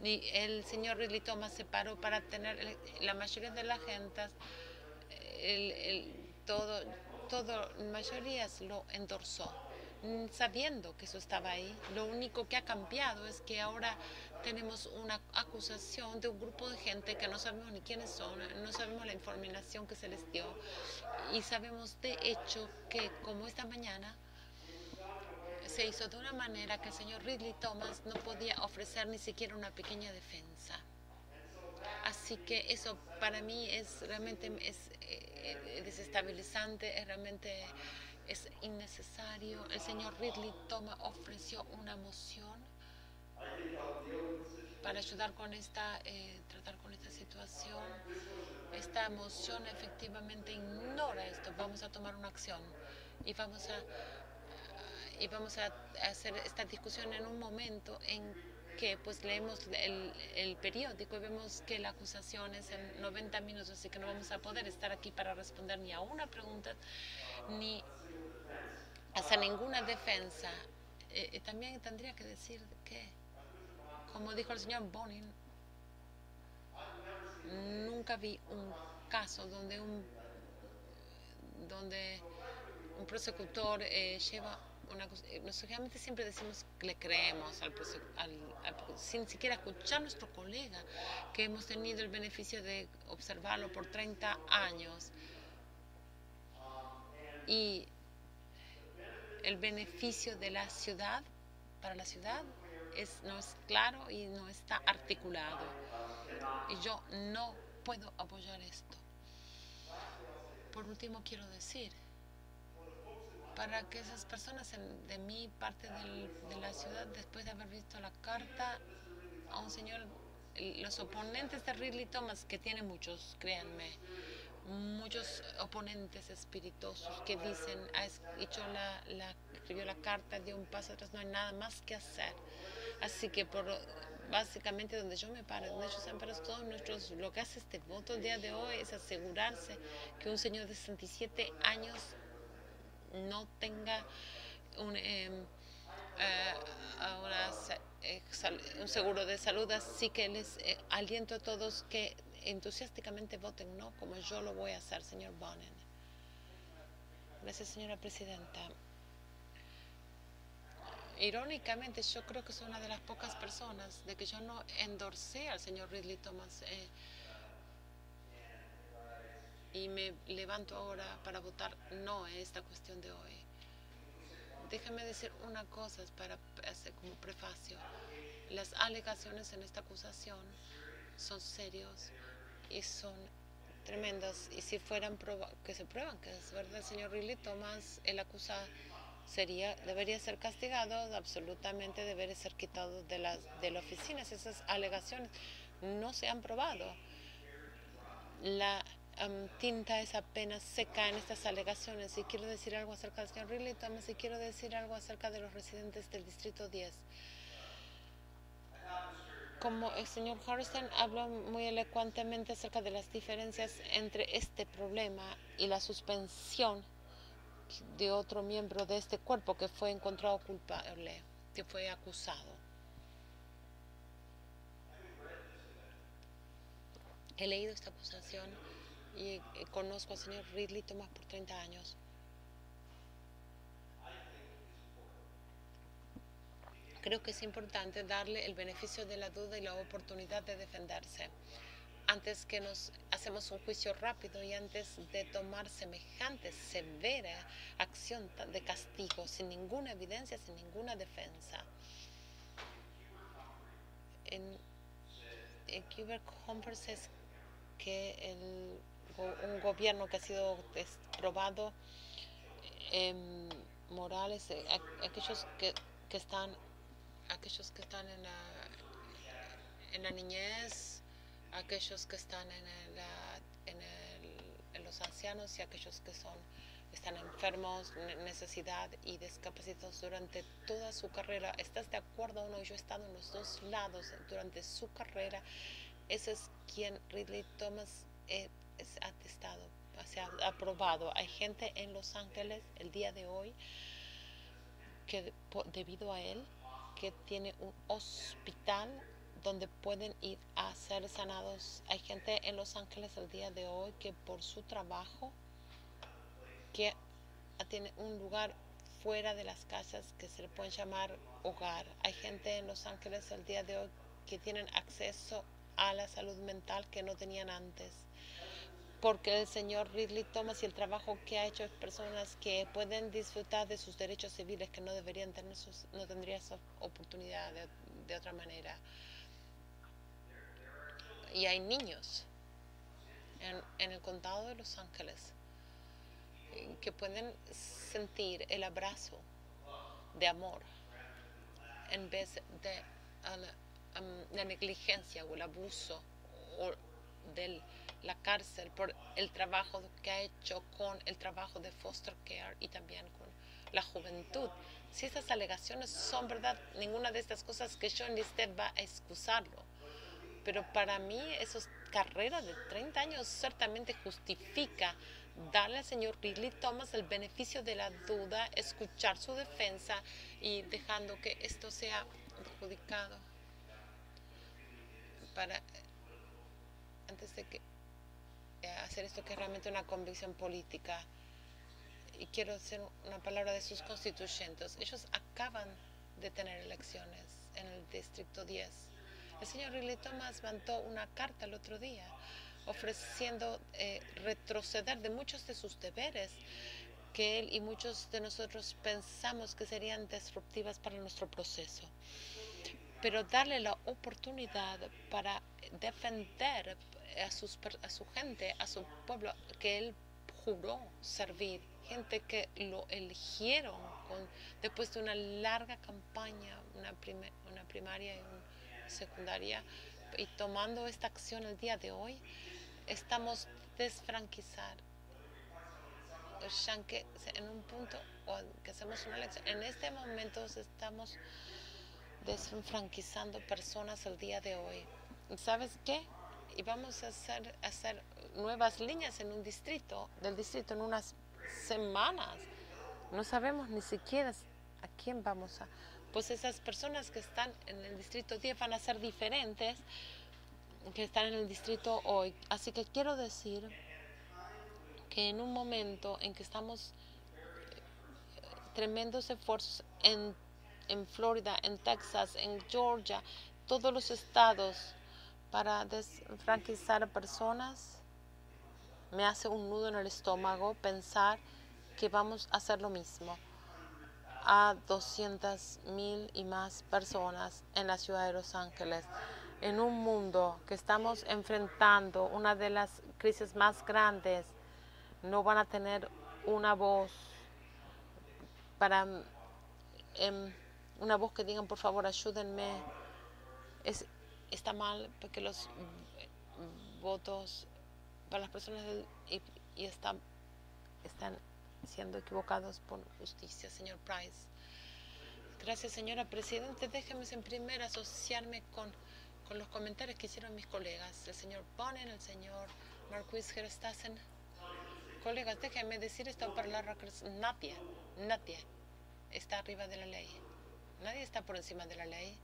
ni el señor Ridley Thomas se paró para tener la mayoría de las gentes, el, el, todo, todo, mayoría lo endorsó, mm, sabiendo que eso estaba ahí. Lo único que ha cambiado es que ahora tenemos una acusación de un grupo de gente que no sabemos ni quiénes son, no sabemos la información que se les dio y sabemos de hecho que como esta mañana se hizo de una manera que el señor Ridley Thomas no podía ofrecer ni siquiera una pequeña defensa. Así que eso para mí es realmente es, eh, desestabilizante, es realmente es innecesario. El señor Ridley Thomas ofreció una moción para ayudar con esta, eh, tratar con esta situación. Esta moción efectivamente ignora esto. Vamos a tomar una acción y vamos a y vamos a hacer esta discusión en un momento en que pues leemos el, periódico y vemos que la acusación es en 90 minutos, así que no vamos a poder estar aquí para responder ni a una pregunta ni hacer ninguna defensa. Eh, eh, también tendría que decir que, como dijo el señor Bonin, nunca vi un caso donde un donde un prosecutor eh, lleva una cosa, eh, nosotros siempre decimos que le creemos al, sin siquiera escuchar a nuestro colega, que hemos tenido el beneficio de observarlo por 30 años. Y el beneficio de la ciudad, para la ciudad, es, no es claro y no está articulado. Y yo no puedo apoyar esto. Por último, quiero decir para que esas personas de mi parte de la ciudad, después de haber visto la carta a un señor, los oponentes de Ridley Thomas, que tiene muchos, créanme, muchos oponentes espirituosos que dicen, ha hecho la, la, escribió la carta, dio un paso atrás, no hay nada más que hacer. Así que por básicamente donde yo me paro, donde ellos se parado todos nuestros, lo que hace este voto el día de hoy es asegurarse que un señor de 67 años no tenga un, em, eh, eh, un seguro de salud, así que les eh, aliento a todos que entusiásticamente voten no, como yo lo voy a hacer, señor Bonnen. Gracias, señora presidenta. Irónicamente, yo creo que soy una de las pocas personas de que yo no endorcé al señor Ridley Thomas y me levanto ahora para votar no en esta cuestión de hoy. Déjame decir una cosa para hacer como prefacio. Las alegaciones en esta acusación son serios y son tremendos y si fueran que se prueban que es verdad el señor Ridley Thomas el acusado sería debería ser castigado absolutamente debería ser quitado de las de la oficina esas alegaciones no se han probado la tinta es apenas seca en estas alegaciones y quiero decir algo acerca del señor Ridley Thomas y quiero decir algo acerca de los residentes del distrito 10 como el señor Harrison habló muy elocuentemente acerca de las diferencias entre este problema y la suspensión de otro miembro de este cuerpo que fue encontrado culpable, que fue acusado. He leído esta acusación y conozco al señor Ridley Thomas por 30 años. Creo que es importante darle el beneficio de la duda y la oportunidad de defenderse. Antes que nos hacemos un juicio rápido y antes de tomar semejante severa acción de castigo sin ninguna evidencia, sin ninguna defensa. En, en Cuba es que el, un gobierno que ha sido probado en Morales, eh, aquellos que, que están aquellos que están en la, en la niñez, aquellos que están en, en, los ancianos y aquellos que son están enfermos, necesidad y discapacitados durante toda su carrera. ¿Estás de acuerdo o no? Yo he estado en los dos lados durante su carrera. Ese es quien Ridley Thomas es, atestado, se ha aprobado. Hay gente en Los Ángeles el día de hoy que debido a él que tiene un hospital donde pueden ir a ser sanados. Hay gente en Los Ángeles el día de hoy que por su trabajo que tiene un lugar fuera de las casas que se le pueden llamar hogar. Hay gente en Los Ángeles el día de hoy que tienen acceso a la salud mental que no tenían antes porque el señor Ridley Thomas y el trabajo que ha hecho es personas que pueden disfrutar de sus derechos civiles que no deberían tener sus, no tendrían esa oportunidad de, de otra manera. Y hay niños en, en el condado de Los Ángeles que pueden sentir el abrazo de amor en vez de um, la negligencia o el abuso o del la cárcel por el trabajo que ha hecho con el trabajo de foster care y también con la juventud. Si estas alegaciones son verdad, ninguna de estas cosas que John Listed va a excusarlo. Pero para mí, esa carrera de 30 años ciertamente justifica darle al señor Ridley Thomas el beneficio de la duda, escuchar su defensa y dejando que esto sea adjudicado para antes de que hacer esto que es realmente una convicción política. Y quiero hacer una palabra de sus constituyentes. Ellos acaban de tener elecciones en el Distrito 10. El señor Riley Thomas mandó una carta el otro día ofreciendo eh, retroceder de muchos de sus deberes que él y muchos de nosotros pensamos que serían disruptivas para nuestro proceso. Pero darle la oportunidad para defender a, sus, a su gente, a su pueblo, que él juró servir, gente que lo eligieron con, después de una larga campaña, una, una primaria y una secundaria, y tomando esta acción el día de hoy, estamos desfranquizar en un punto o que hacemos una elección. En este momento estamos desfranquizando personas el día de hoy. ¿sabes qué? Y vamos a hacer, hacer nuevas líneas en un distrito, del distrito en unas semanas. No sabemos ni siquiera a quién vamos a... Pues esas personas que están en el distrito 10 van a ser diferentes que están en el distrito hoy. Así que quiero decir que en un momento en que estamos eh, tremendos esfuerzos en, en Florida, en Texas, en Georgia, todos los estados, para desfranquizar a personas, me hace un nudo en el estómago pensar que vamos a hacer lo mismo. a 200 mil y más personas en la ciudad de Los Ángeles. En un mundo que estamos enfrentando una de las crisis más grandes, no van a tener una voz para em, una voz que digan por favor ayúdenme. Es, está mal porque los votos para las personas y, y están, siendo equivocados por justicia, señor Price. Gracias, señora Presidente. Déjeme en primera asociarme con, con los comentarios que hicieron mis colegas, el señor Bonen, el señor Marquis Gerstassen. Colegas, déjenme decir esto para la nadie, nadie está arriba de la ley. Nadie está por encima de la ley.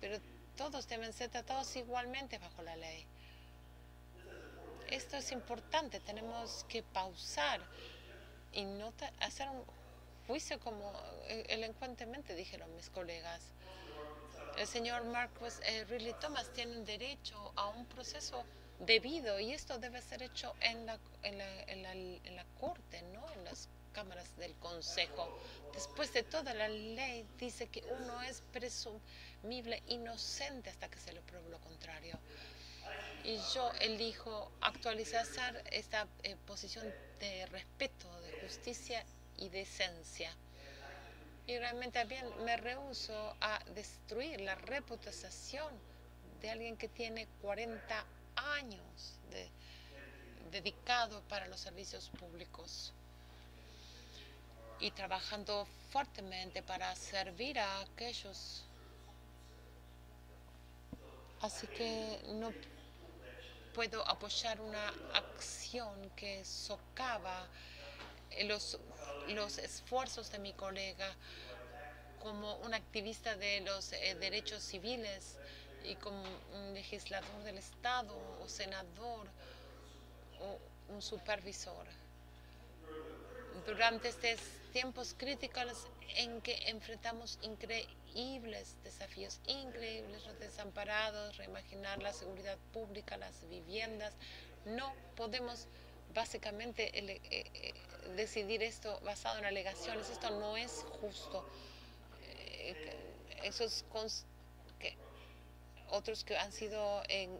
Pero todos deben ser tratados igualmente bajo la ley. Esto es importante. Tenemos que pausar y no hacer un juicio como eh, elocuentemente dijeron mis colegas. El señor Marcos eh, Ridley Thomas tiene derecho a un proceso debido y esto debe ser hecho en la, en la, en la, en la corte, no en las cámaras del consejo. Después de toda la ley dice que uno es presumible inocente hasta que se le pruebe lo contrario. Y yo elijo actualizar esta eh, posición de respeto, de justicia y de esencia. Y realmente también me rehuso a destruir la reputación de alguien que tiene 40 años de, dedicado para los servicios públicos y trabajando fuertemente para servir a aquellos. Así que no puedo apoyar una acción que socava los, los esfuerzos de mi colega como un activista de los eh, derechos civiles y como un legislador del Estado o senador o un supervisor. Durante estos tiempos críticos en que enfrentamos increíbles desafíos, increíbles los desamparados, reimaginar la seguridad pública, las viviendas, no podemos básicamente eh, eh, decidir esto basado en alegaciones. Esto no es justo. Eh, esos que otros que han sido en,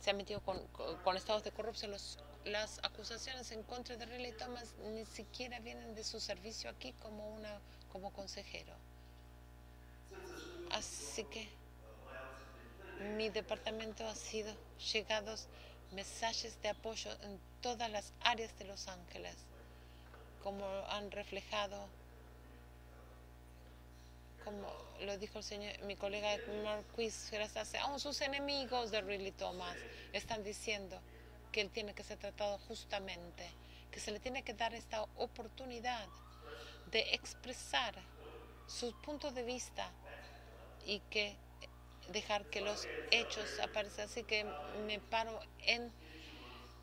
se han metido con, con, estados de corrupción, los, las acusaciones en contra de Riley Thomas ni siquiera vienen de su servicio aquí como una como consejero. Así que mi departamento ha sido llegados mensajes de apoyo en todas las áreas de Los Ángeles, como han reflejado, como lo dijo el señor, mi colega Marquis aún sus enemigos de Riley Thomas están diciendo que él tiene que ser tratado justamente, que se le tiene que dar esta oportunidad de expresar su punto de vista y que dejar que los hechos aparezcan. Así que me paro en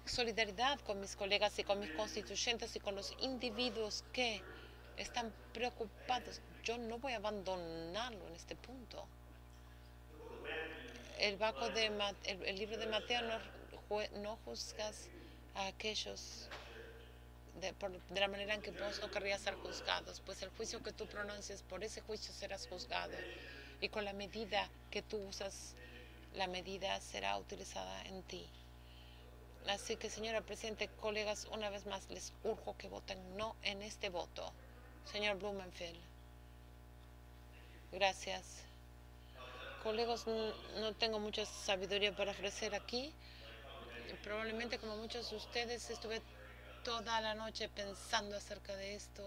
solidaridad con mis colegas y con mis constituyentes y con los individuos que están preocupados. Yo no voy a abandonarlo en este punto. El, de, el, libro de Mateo no, no juzgas a aquellos de, la manera en que vos no querrías ser juzgados, pues el juicio que tú pronuncias, por ese juicio serás juzgado y con la medida que tú usas, la medida será utilizada en ti. Así que, señora Presidente, colegas, una vez más les urjo que voten no en este voto. Señor Blumenfield. Gracias. Colegas, no tengo mucha sabiduría para ofrecer aquí. Probablemente como muchos de ustedes estuve toda la noche pensando acerca de esto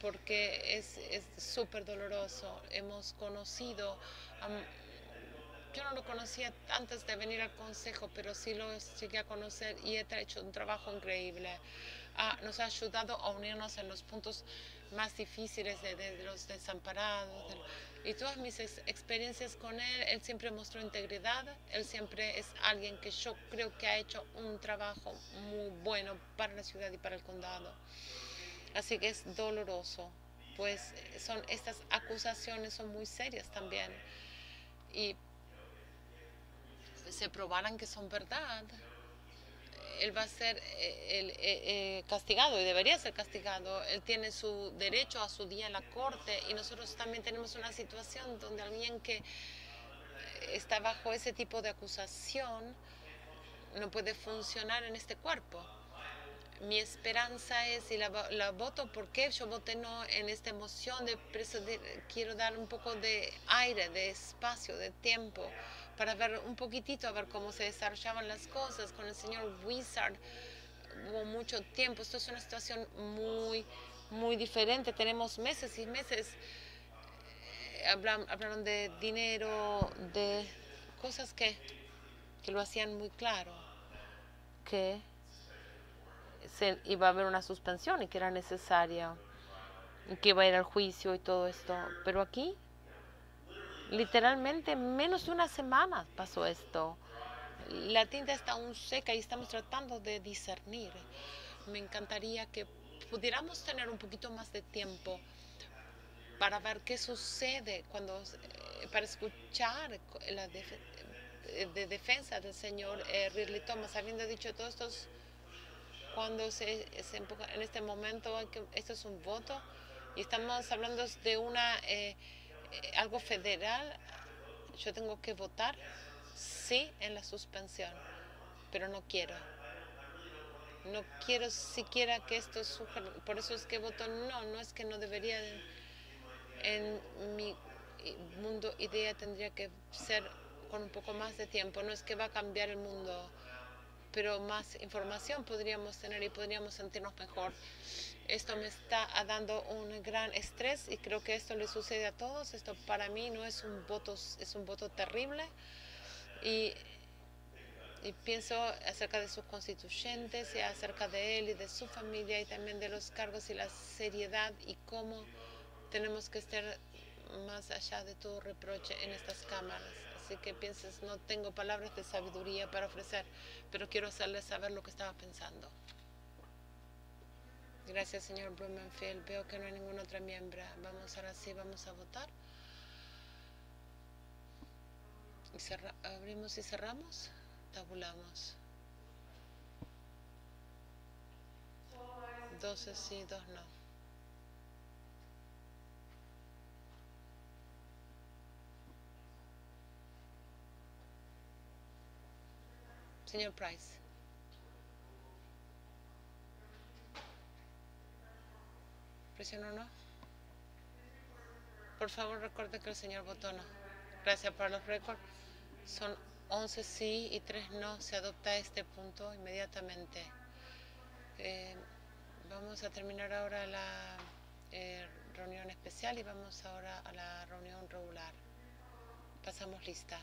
porque es súper doloroso. Hemos conocido, yo no lo conocía antes de venir al consejo, pero sí lo llegué a conocer y he hecho un trabajo increíble. Ah, nos ha ayudado a unirnos en los puntos más difíciles de, los desamparados. Y todas mis experiencias con él, él siempre mostró integridad, él siempre es alguien que yo creo que ha hecho un trabajo muy bueno para la ciudad y para el condado. Así que es doloroso, pues son estas acusaciones son muy serias también. Y se probaran que son verdad, él va a ser el, eh, eh, castigado y debería ser castigado. Él tiene su derecho a su día en la corte y nosotros también tenemos una situación donde alguien que está bajo ese tipo de acusación no puede funcionar en este cuerpo. Mi esperanza es, y la, la voto porque yo voté no en esta emoción de, de quiero dar un poco de aire, de espacio, de tiempo para ver un poquitito, a ver cómo se desarrollaban las cosas. Con el señor Wizard hubo mucho tiempo. Esto es una situación muy, muy diferente. Tenemos meses y meses. Eh, hablaron, de dinero, de cosas que, que lo hacían muy claro. Que se iba a haber una suspensión y que era necesaria. Y que iba a ir al juicio y todo esto. Pero aquí Literalmente menos de una semana pasó esto. La tinta está aún seca y estamos tratando de discernir. Me encantaría que pudiéramos tener un poquito más de tiempo para ver qué sucede cuando eh, para escuchar la de defensa del señor eh, Ridley Thomas habiendo dicho todo esto cuando se, empuja en este momento esto es un voto y estamos hablando de una eh, eh, algo federal, yo tengo que votar sí en la suspensión, pero no quiero. No quiero siquiera que esto surja, por eso es que voto no, no es que no debería, en mi mundo idea tendría que ser con un poco más de tiempo, no es que va a cambiar el mundo, pero más información podríamos tener y podríamos sentirnos mejor. Esto me está dando un gran estrés y creo que esto le sucede a todos. Esto para mí no es un voto, es un voto terrible. Y, pienso acerca de sus constituyentes y acerca de él y de su familia y también de los cargos y la seriedad y cómo tenemos que estar más allá de todo reproche en estas cámaras. Así que pienses, no tengo palabras de sabiduría para ofrecer, pero quiero hacerles saber lo que estaba pensando. Gracias, señor Blumenfield. Veo que no hay ninguna otra miembro. Vamos ahora sí, vamos a votar. Y abrimos y cerramos. Tabulamos. 12 sí, 2 no. Señor Price. Presión no. Por favor, recuerde que el señor votó no. Gracias por los récords. Son 11 sí y 3 no. Se adopta este punto inmediatamente. Eh, vamos a terminar ahora la eh, reunión especial y vamos ahora a la reunión regular. Pasamos lista.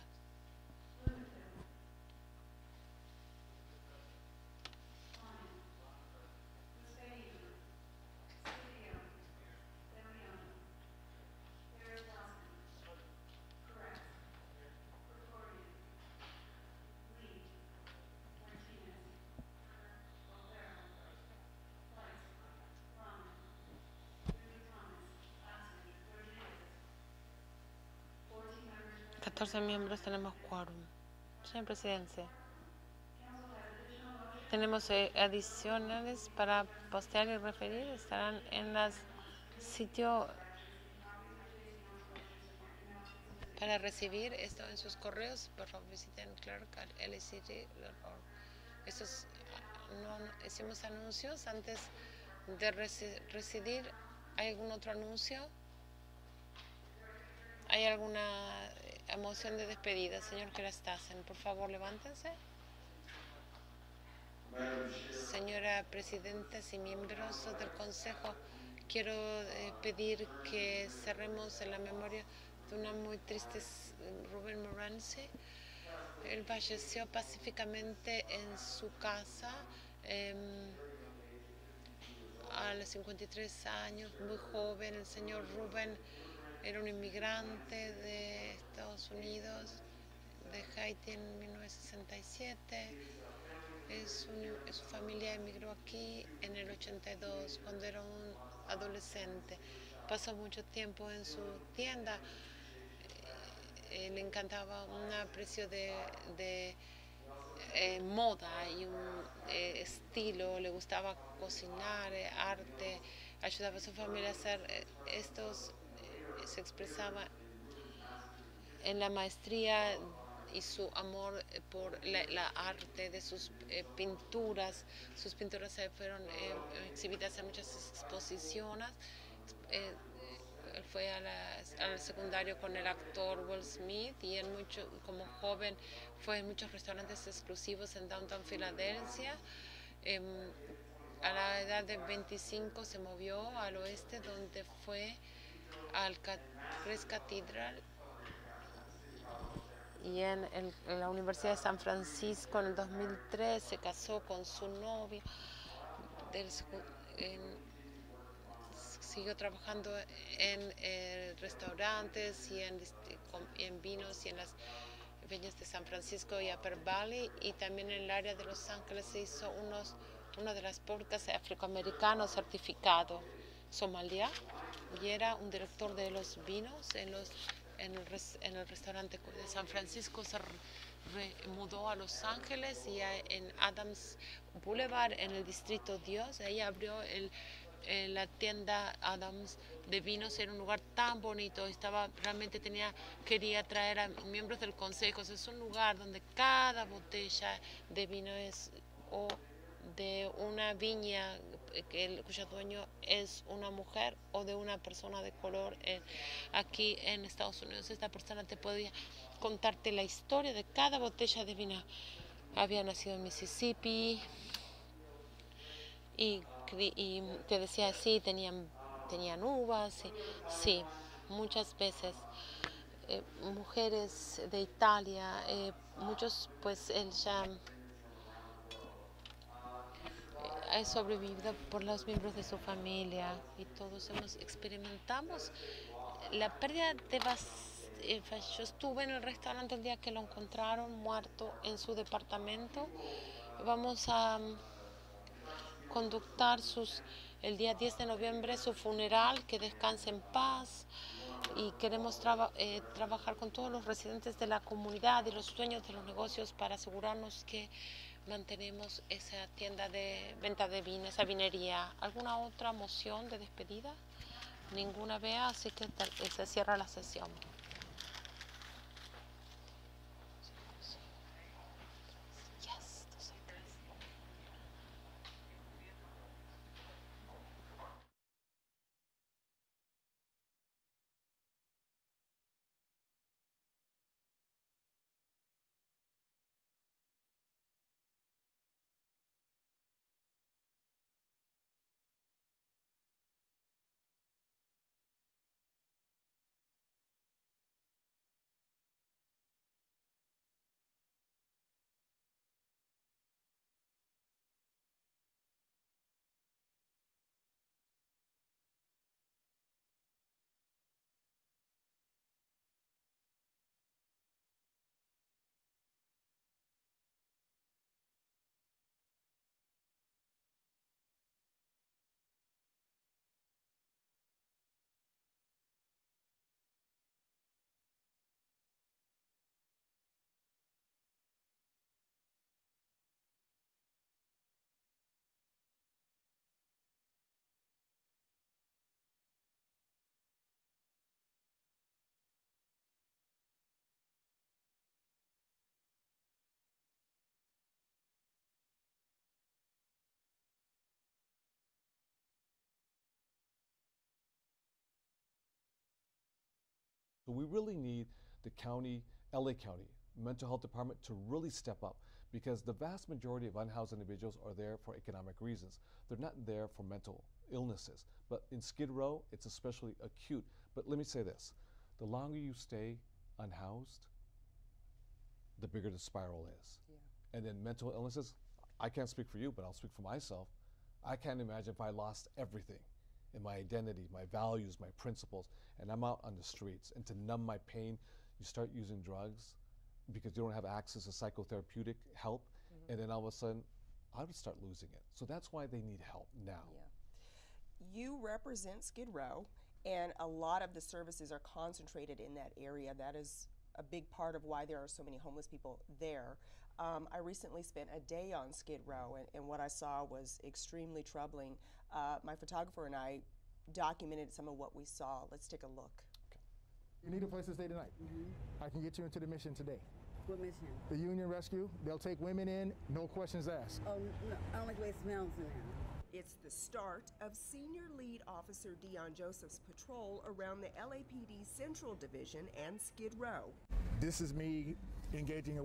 Miembros tenemos quórum. Señor presidente, tenemos eh, adicionales para postear y referir. Estarán en las sitio para recibir esto en sus correos. Por favor, visiten clerk Estos, no, hicimos anuncios antes de residir. ¿Hay algún otro anuncio? ¿Hay alguna a moción de despedida, señor Kerastasen. Por favor, levántense. Señora Presidenta y miembros del Consejo, quiero eh, pedir que cerremos en la memoria de una muy triste Rubén Moranse. Él falleció pacíficamente en su casa em, a los 53 años, muy joven. El señor Rubén era un inmigrante de Estados Unidos, de Haití en 1967. su familia emigró aquí en el 82, cuando era un adolescente. Pasó mucho tiempo en su tienda. Eh, le encantaba un aprecio de, eh, moda y un eh, estilo, le gustaba cocinar, eh, arte, ayudaba a su familia a hacer estos, se expresaba en la maestría y su amor eh, por la, arte de sus eh, pinturas. Sus pinturas se fueron eh, exhibidas en muchas exposiciones. Fue a la- al secundario con el actor Will Smith y en mucho, como joven fue en muchos restaurantes exclusivos en Downtown Filadelfia. Em, a la edad de 25 se movió al oeste donde fue al Ca- Grace Cathedral y en, el- en la Universidad de San Francisco en el 2003 se casó con su novio. Del en- siguió trabajando en eh, restaurantes y en, com- en vinos y en las viñas de San Francisco y Upper Valley y también en el área de Los Ángeles se hizo unos, una de las podcasts afroamericanos certificado Somalia y era un director de los vinos en, los, en, el, res- en el restaurante de San Francisco se re- mudó a Los Ángeles y en Adams Boulevard en el distrito Dios. Ahí abrió el eh, la tienda Adams de vinos era un lugar tan bonito, estaba realmente tenía quería traer a miembros del consejo, es un lugar donde cada botella de vino es o de una viña que el- cuyo dueño es una mujer o de una persona de color eh, aquí en Estados Unidos. Esta persona te podía contarte la historia de cada botella de vino. Había nacido en Mississippi, y, y te decía, sí, tenían, tenían uvas, sí, muchas veces. eh, mujeres de Italia, eh, muchos, pues él ya ha sobrevivido por los miembros de su familia y todos hemos experimentamos la pérdida de eh, yo estuve en el restaurante el día que lo encontraron muerto en su departamento. Vamos a mm, conductar sus, el día 10 de noviembre su funeral, que descanse en paz y queremos traba- eh, trabajar con todos los residentes de la comunidad y los dueños de los negocios para asegurarnos que mantenemos esa tienda de venta de vino, esa vinería. ¿Alguna otra moción de despedida? Ninguna vea, así que se cierra la sesión. So we really need the county, LA County mental health department to really step up because the vast majority of unhoused individuals are there for economic reasons. They're not there for mental illnesses. But in Skid Row, it's especially acute. But let me say this the longer you stay unhoused, the bigger the spiral is. And then mental illnesses, I can't speak for you, but I'll speak for myself. I can't imagine if I lost everything in my identity, my values, my principles, and I'm out on the streets. And to numb my pain, you start using drugs because you don't have access to psychotherapeutic help. Mm-hmm. And then all of a sudden, I would start losing it. So that's why they need help now. Yeah. You represent Skid Row, and a lot of the services are concentrated in that area. That is a big part of why there are so many homeless people there. Um, I recently spent a day on Skid Row, and, and what I saw was extremely troubling. Uh, my photographer and I documented some of what we saw. Let's take a look. You need a place to stay tonight. I can get you into the mission today. What mission? The Union Rescue, they'll take women in, no questions asked. Oh, no, I don't like the way it smells in there. It's the start of Senior Lead Officer Dion Joseph's patrol around the LAPD Central Division and Skid Row. This is me engaging